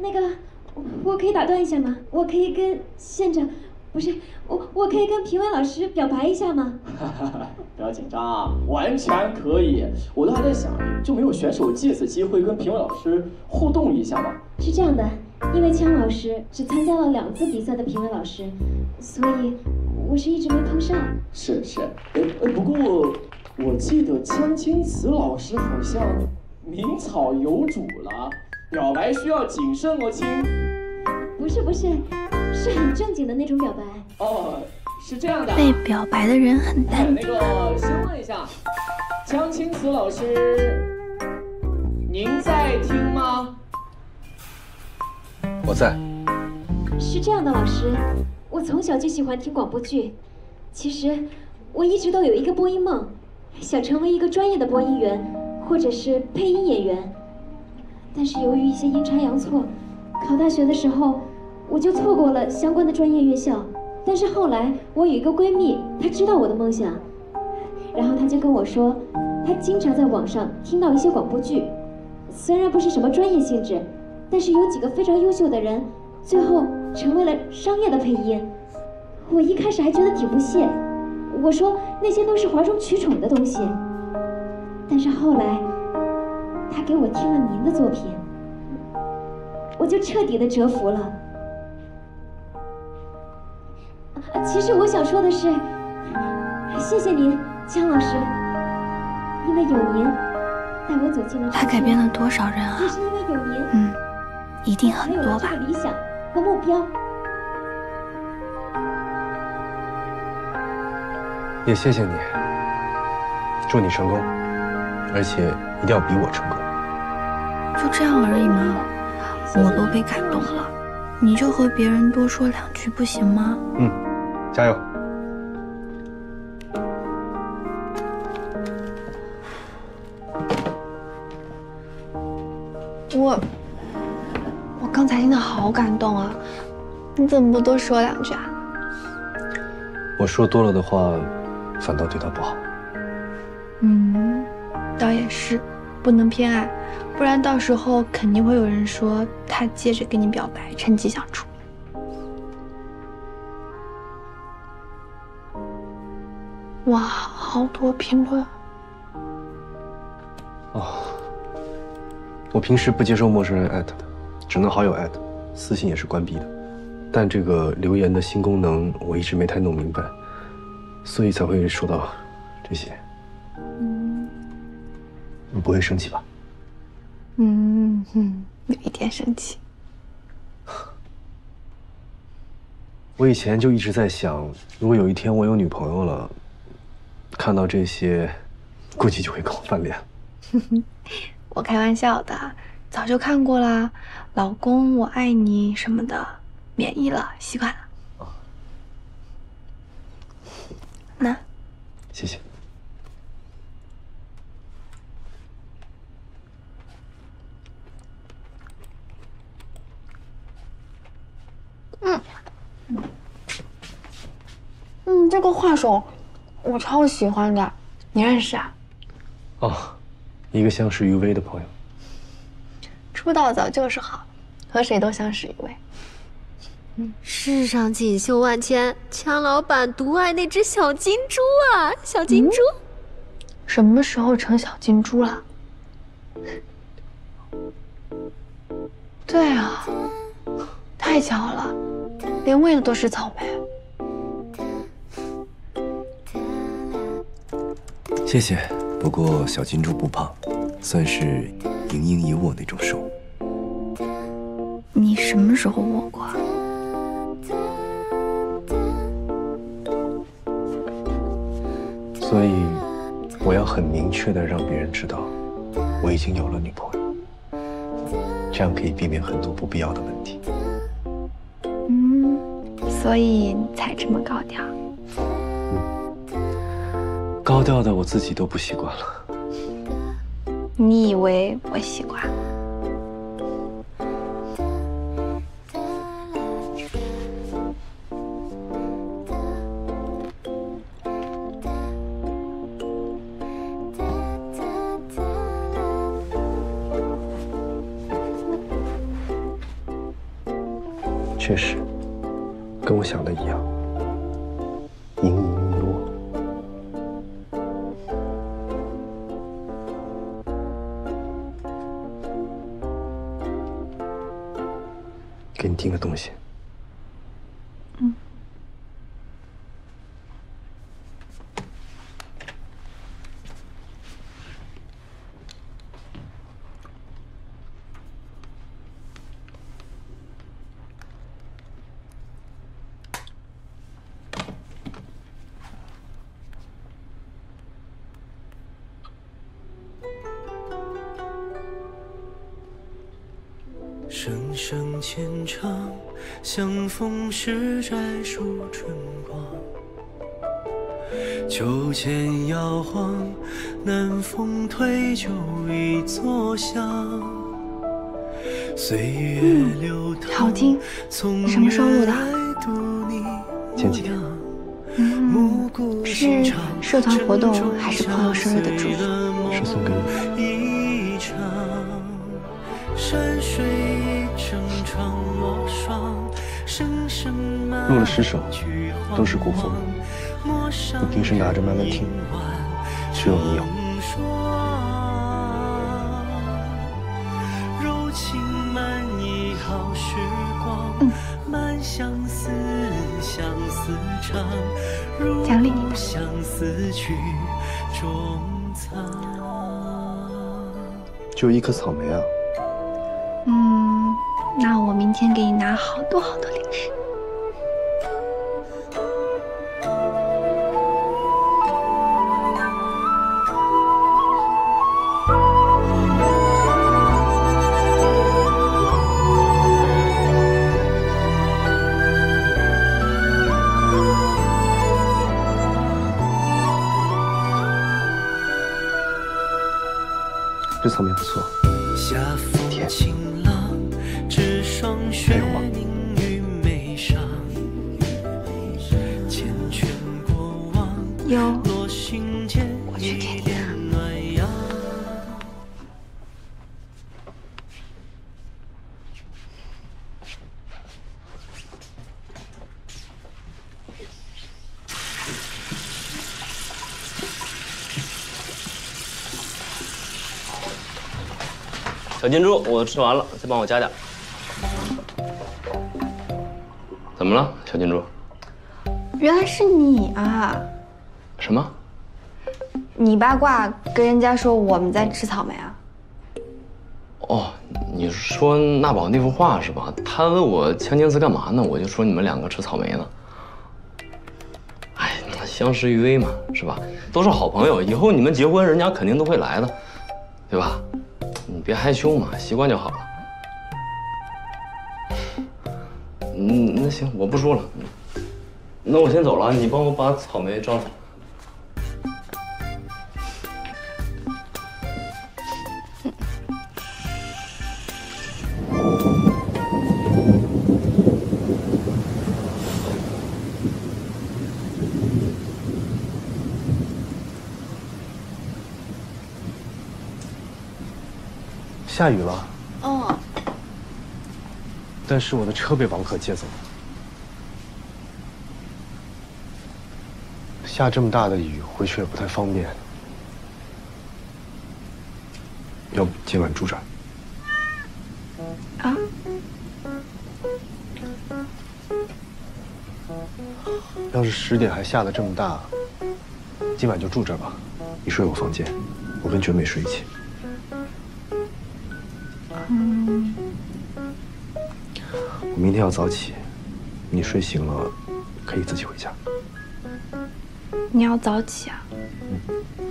那个，我可以打断一下吗？我可以跟县长，不是我，我可以跟评委老师表白一下吗？不要紧张啊，完全可以。我都还在想，就没有选手借此机会跟评委老师互动一下吗？是这样的，因为枪老师只参加了两次比赛的评委老师，所以我是一直没碰上。是是，呃呃，不过我记得江青瓷老师好像名草有主了，表白需要谨慎哦，亲。不是不是，是很正经的那种表白。哦，是这样的。被表白的人很淡那个，先问一下，江青慈老师，您在听吗？我在。是这样的，老师，我从小就喜欢听广播剧。其实我一直都有一个播音梦，想成为一个专业的播音员，或者是配音演员。但是由于一些阴差阳错，考大学的时候我就错过了相关的专业院校。但是后来我有一个闺蜜，她知道我的梦想，然后她就跟我说，她经常在网上听到一些广播剧，虽然不是什么专业性质。但是有几个非常优秀的人，最后成为了商业的配音。我一开始还觉得挺不屑，我说那些都是哗众取宠的东西。但是后来，他给我听了您的作品，我就彻底的折服了。其实我想说的是，谢谢您，江老师，因为有您带我走进了。他改变了多少人啊？也是因为有您。嗯。一定很多吧。理想和目标。也谢谢你，祝你成功，而且一定要比我成功。就这样而已吗？我都被感动了，你就和别人多说两句不行吗？嗯，加油。我。我刚才听的好感动啊！你怎么不多说两句啊？我说多了的话，反倒对他不好。嗯，倒也是，不能偏爱，不然到时候肯定会有人说他借着跟你表白，趁机想出名。哇，好多评论！哦，我平时不接受陌生人艾特的。只能好友艾特，私信也是关闭的。但这个留言的新功能我一直没太弄明白，所以才会收到这些。嗯，你不会生气吧？嗯嗯，有一点生气。我以前就一直在想，如果有一天我有女朋友了，看到这些，估计就会跟我翻脸。我开玩笑的。早就看过啦，老公我爱你什么的，免疫了，习惯了。那，谢谢。嗯，嗯，这个画手我超喜欢的，你认识啊？哦，一个相识于微的朋友。出道早就是好，和谁都相识一位。世上锦绣万千，强老板独爱那只小金猪啊！小金猪，什么时候成小金猪了？对啊，太巧了，连喂的都是草莓。谢谢，不过小金猪不胖，算是。盈盈一握那种瘦，你什么时候握过？所以我要很明确的让别人知道，我已经有了女朋友，这样可以避免很多不必要的问题。嗯，所以才这么高调。高调的我自己都不习惯了。你以为我习惯？确实跟我想的一样，盈盈一落。给你订个东西。相逢时摘树春光。秋千摇晃，南风推就一座香。岁月流淌，好听。你什么时候录的？前几天。嗯，是社团活动还是朋友生日的祝福？录了十首，都是古风。你平时拿着慢慢听，只有你有。奖励你就一颗草莓啊。嗯，那我明天给你拿好多好多零小金猪，我吃完了，再帮我加点。怎么了，小金猪？原来是你啊！什么？你八卦跟人家说我们在吃草莓啊？哦，你说娜宝那幅画是吧？他问我锵金瓷干嘛呢？我就说你们两个吃草莓呢。哎，那相识于微嘛，是吧？都是好朋友，以后你们结婚，人家肯定都会来的，对吧？别害羞嘛，习惯就好了。嗯，那行，我不说了。那我先走了，你帮我把草莓装上。下雨了。哦。但是我的车被王可借走了。下这么大的雨，回去也不太方便。要不今晚住这儿？啊？要是十点还下的这么大，今晚就住这儿吧。你睡我房间，我跟绝美睡一起。我明天要早起，你睡醒了可以自己回家。你要早起啊？嗯，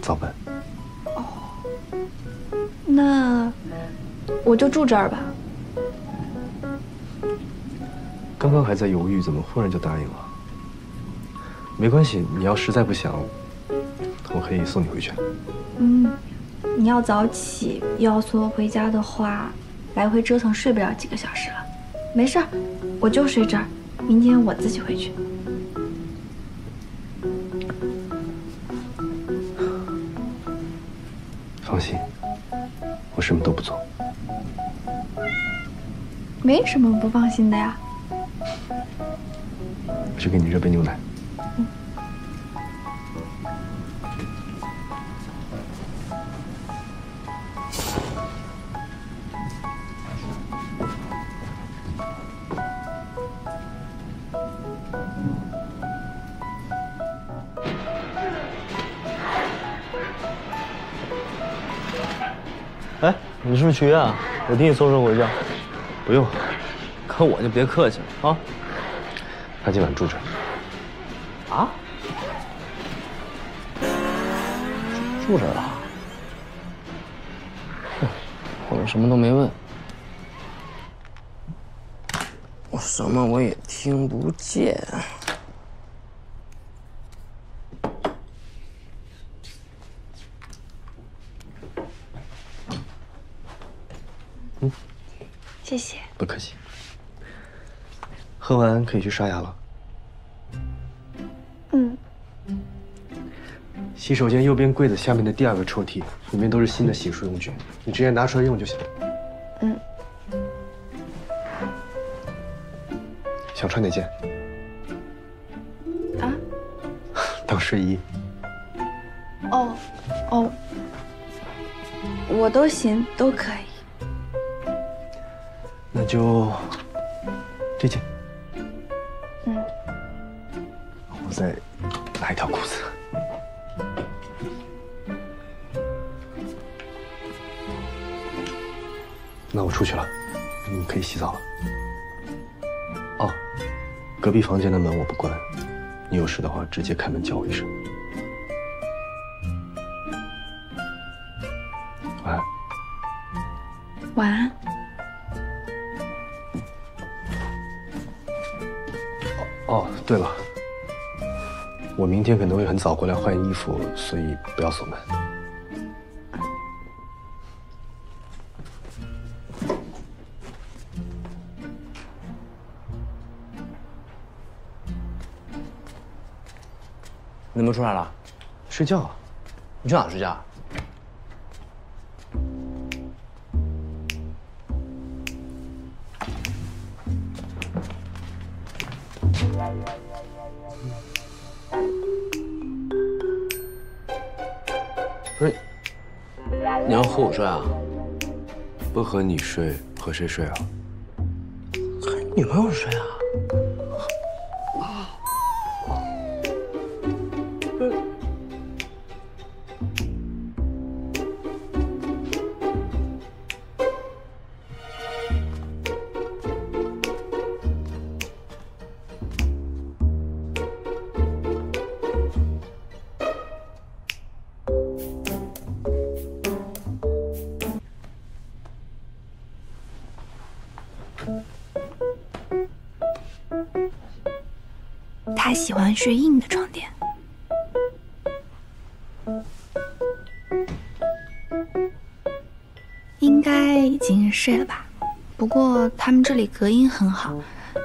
早班。哦，那我就住这儿吧。刚刚还在犹豫，怎么忽然就答应了？没关系，你要实在不想，我可以送你回去。嗯，你要早起，要送我回家的话，来回折腾睡不了几个小时了。没事儿，我就睡这儿，明天我自己回去。放心，我什么都不做。没什么不放心的呀。我去给你热杯牛奶。去医院啊？我替你送顺回去。不用，跟我就别客气了啊。他今晚住这儿。啊？住这儿了？哼我什么都没问，我什么我也听不见。谢谢。不客气。喝完可以去刷牙了。嗯，洗手间右边柜子下面的第二个抽屉，里面都是新的洗漱用具，你直接拿出来用就行。嗯。想穿哪件？啊？当睡衣。哦，哦，我都行，都可以。那就这件。再拿一条裤子。那我出去了，你可以洗澡了。哦，隔壁房间的门我不关，你有事的话直接开门叫我一声。天可能会很早过来换衣服，所以不要锁门。你怎么出来了？睡觉啊。你去哪睡觉？和你睡，和谁睡啊？和女朋友睡啊？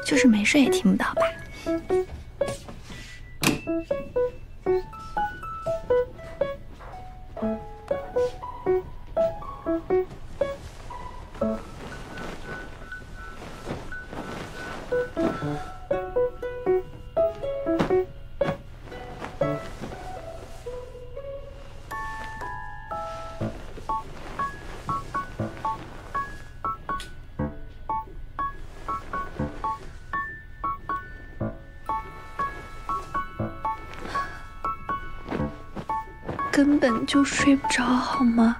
就是没睡也听不到吧？根本就睡不着，好吗？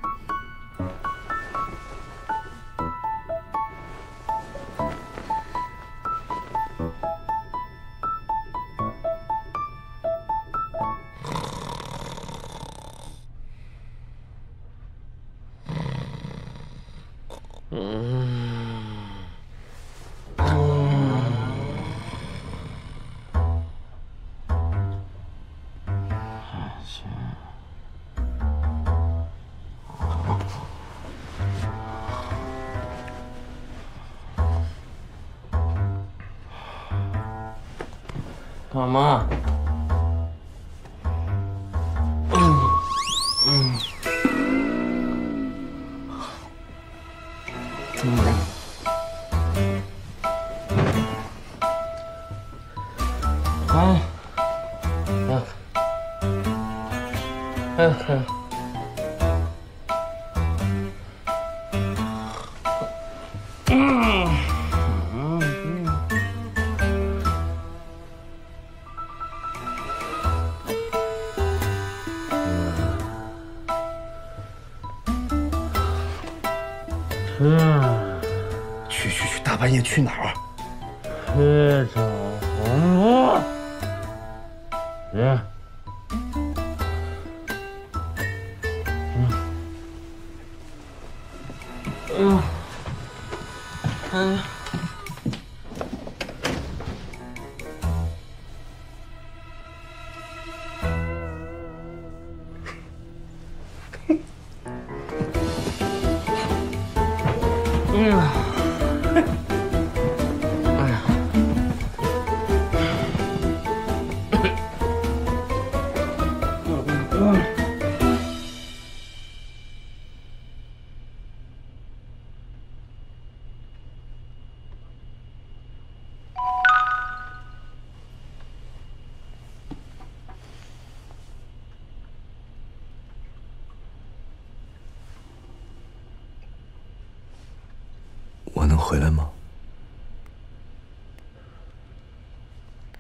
回来吗？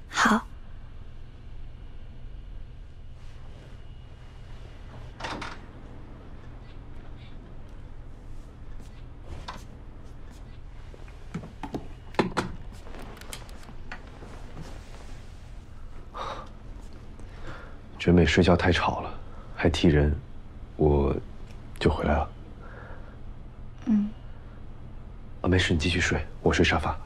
好。觉美睡觉太吵了，还踢人，我就回来了。嗯。啊，没事，你继续睡，我睡沙发。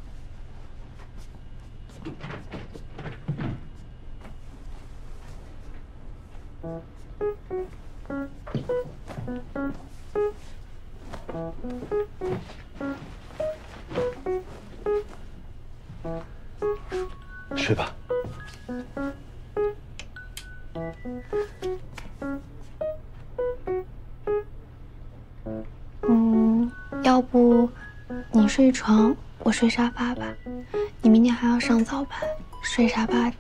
床，我睡沙发吧。你明天还要上早班，睡沙发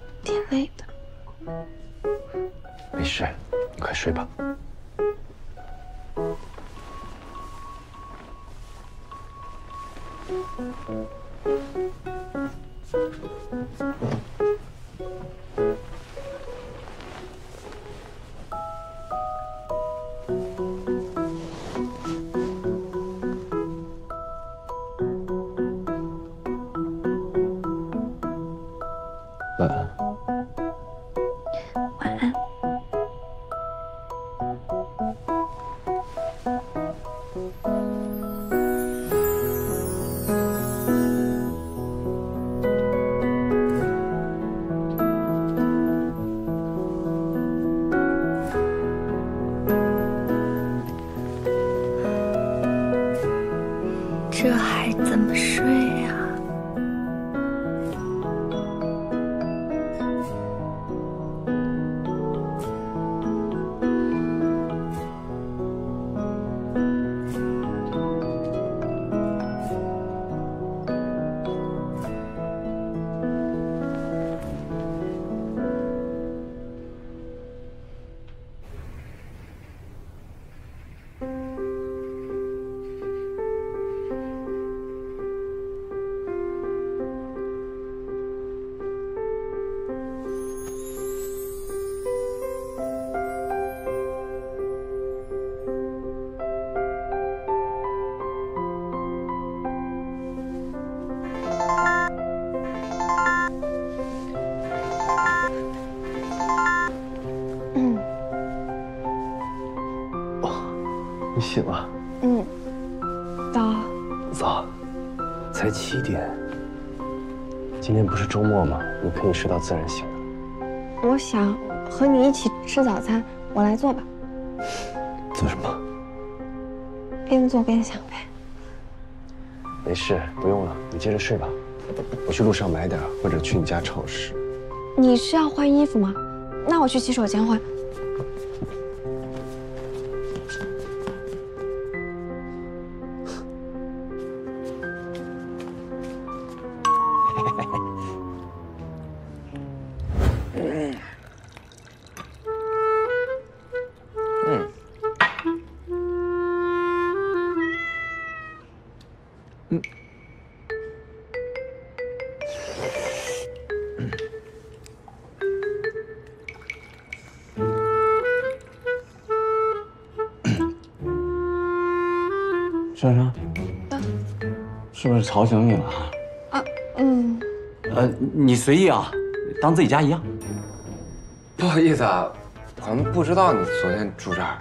你醒了？嗯，早。早，才七点。今天不是周末吗？你可以睡到自然醒的。我想和你一起吃早餐，我来做吧，做什么？边做边想呗。没事，不用了，你接着睡吧。我去路上买点，或者去你家超市。你是要换衣服吗？那我去洗手间换。吵醒你了？啊，嗯，呃，你随意啊，当自己家一样。不好意思啊，我们不知道你昨天住这儿，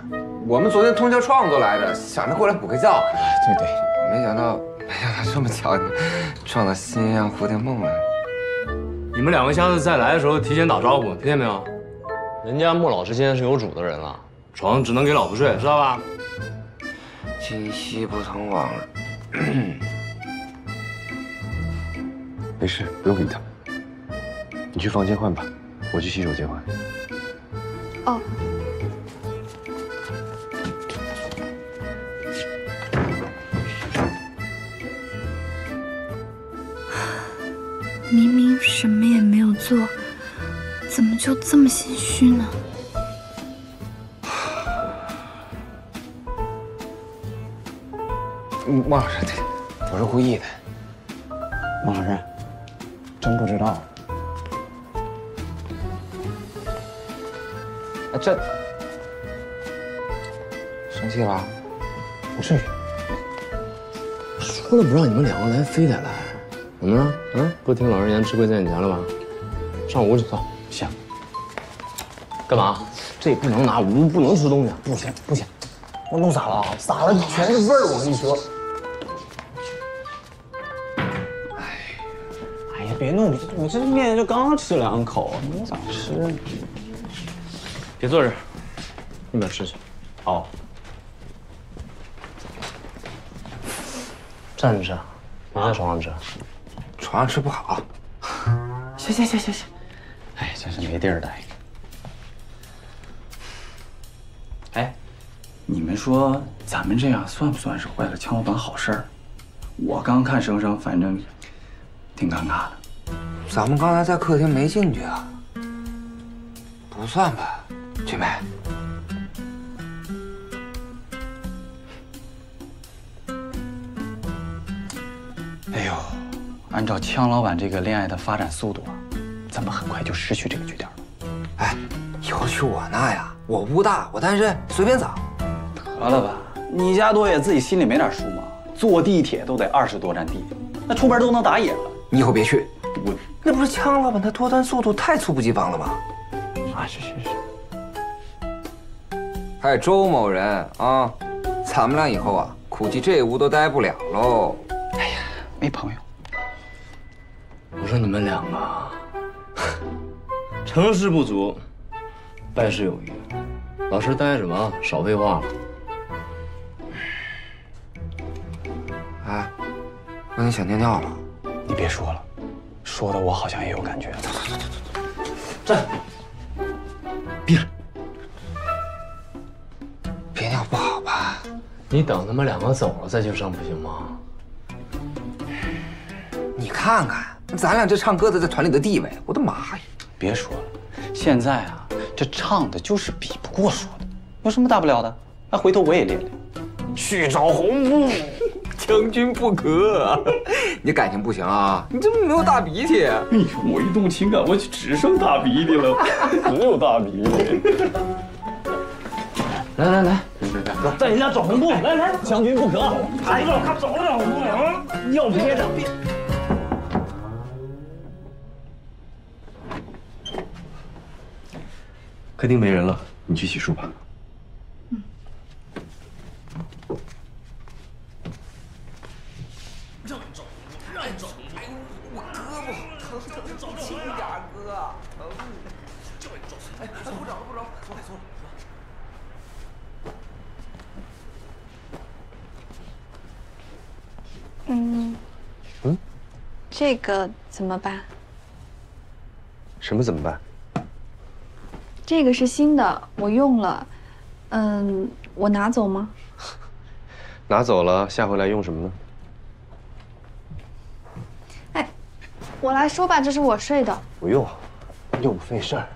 我们昨天通宵创作来着，想着过来补个觉。对对，没想到，没想到这么巧，你创造新鸳鸯蝴蝶梦了。你们两个下次再来的时候提前打招呼，听见没有？人家莫老师现在是有主的人了，床只能给老婆睡，知道吧？今夕不同往。没事，不用理他。你去房间换吧，我去洗手间换。哦。明明什么也没有做，怎么就这么心虚呢？孟老师，我是故意的。孟老师，知道。啊，这生气了？不至于。说了不让你们两个来，非得来。怎么了？嗯，不听老人言，吃亏在眼前了吧？上屋去，走。行。干嘛？这不能拿，屋不能吃东西。不行不行，我弄洒了，洒了全是味儿，我跟你说。别弄，你你这面就刚吃两口，你咋吃？别坐这儿，那边吃去。好。站着吃，别在床上吃。床上吃不好。行行行行行，哎，真是没地儿待。哎，你们说咱们这样算不算是坏了枪老板好事儿？我刚看生生，反正挺尴尬的。咱们刚才在客厅没进去啊？不算吧，俊梅。哎呦，按照枪老板这个恋爱的发展速度啊，咱们很快就失去这个据点了。哎，以后去我那呀，我屋大，我单身，随便找。得了吧，你家多也自己心里没点数吗？坐地铁都得二十多站地，那出门都能打野了。你以后别去，我那不是枪老板他脱单速度太猝不及防了吗？啊，是是是。还有周某人啊，咱们俩以后啊，估计这屋都待不了喽。哎呀，没朋友。我说你们两个，成事不足，败事有余。老实待着吧，少废话了。哎，那你想尿尿了？你别说了，说的我好像也有感觉。走走走走走，站，闭上。别尿不好吧？你等他们两个走了再去上不行吗？你看看，咱俩这唱歌的在团里的地位，我的妈呀！别说了，现在啊，这唱的就是比不过说的，有什么大不了的？那回头我也练练。去找红布，将军不可。你感情不行啊？你这么没有大鼻涕？哎呦，我一动情感，我就只剩大鼻涕了，只有大鼻涕。来来来，在人家找红布，来来，将军不可。哎呦，他找了红布啊！要别的别。客厅没人了，你去洗漱吧。让找，让找！哎呦，我胳膊疼疼，找轻点，哥，疼！就你找，哎，不找了，不找了，走了，走了。嗯，嗯，这个怎么办？什么怎么办？这个是新的，我用了。嗯，我拿走吗？拿走了，下回来用什么呢？哎，我来说吧，这是我睡的。不用，又不费事儿。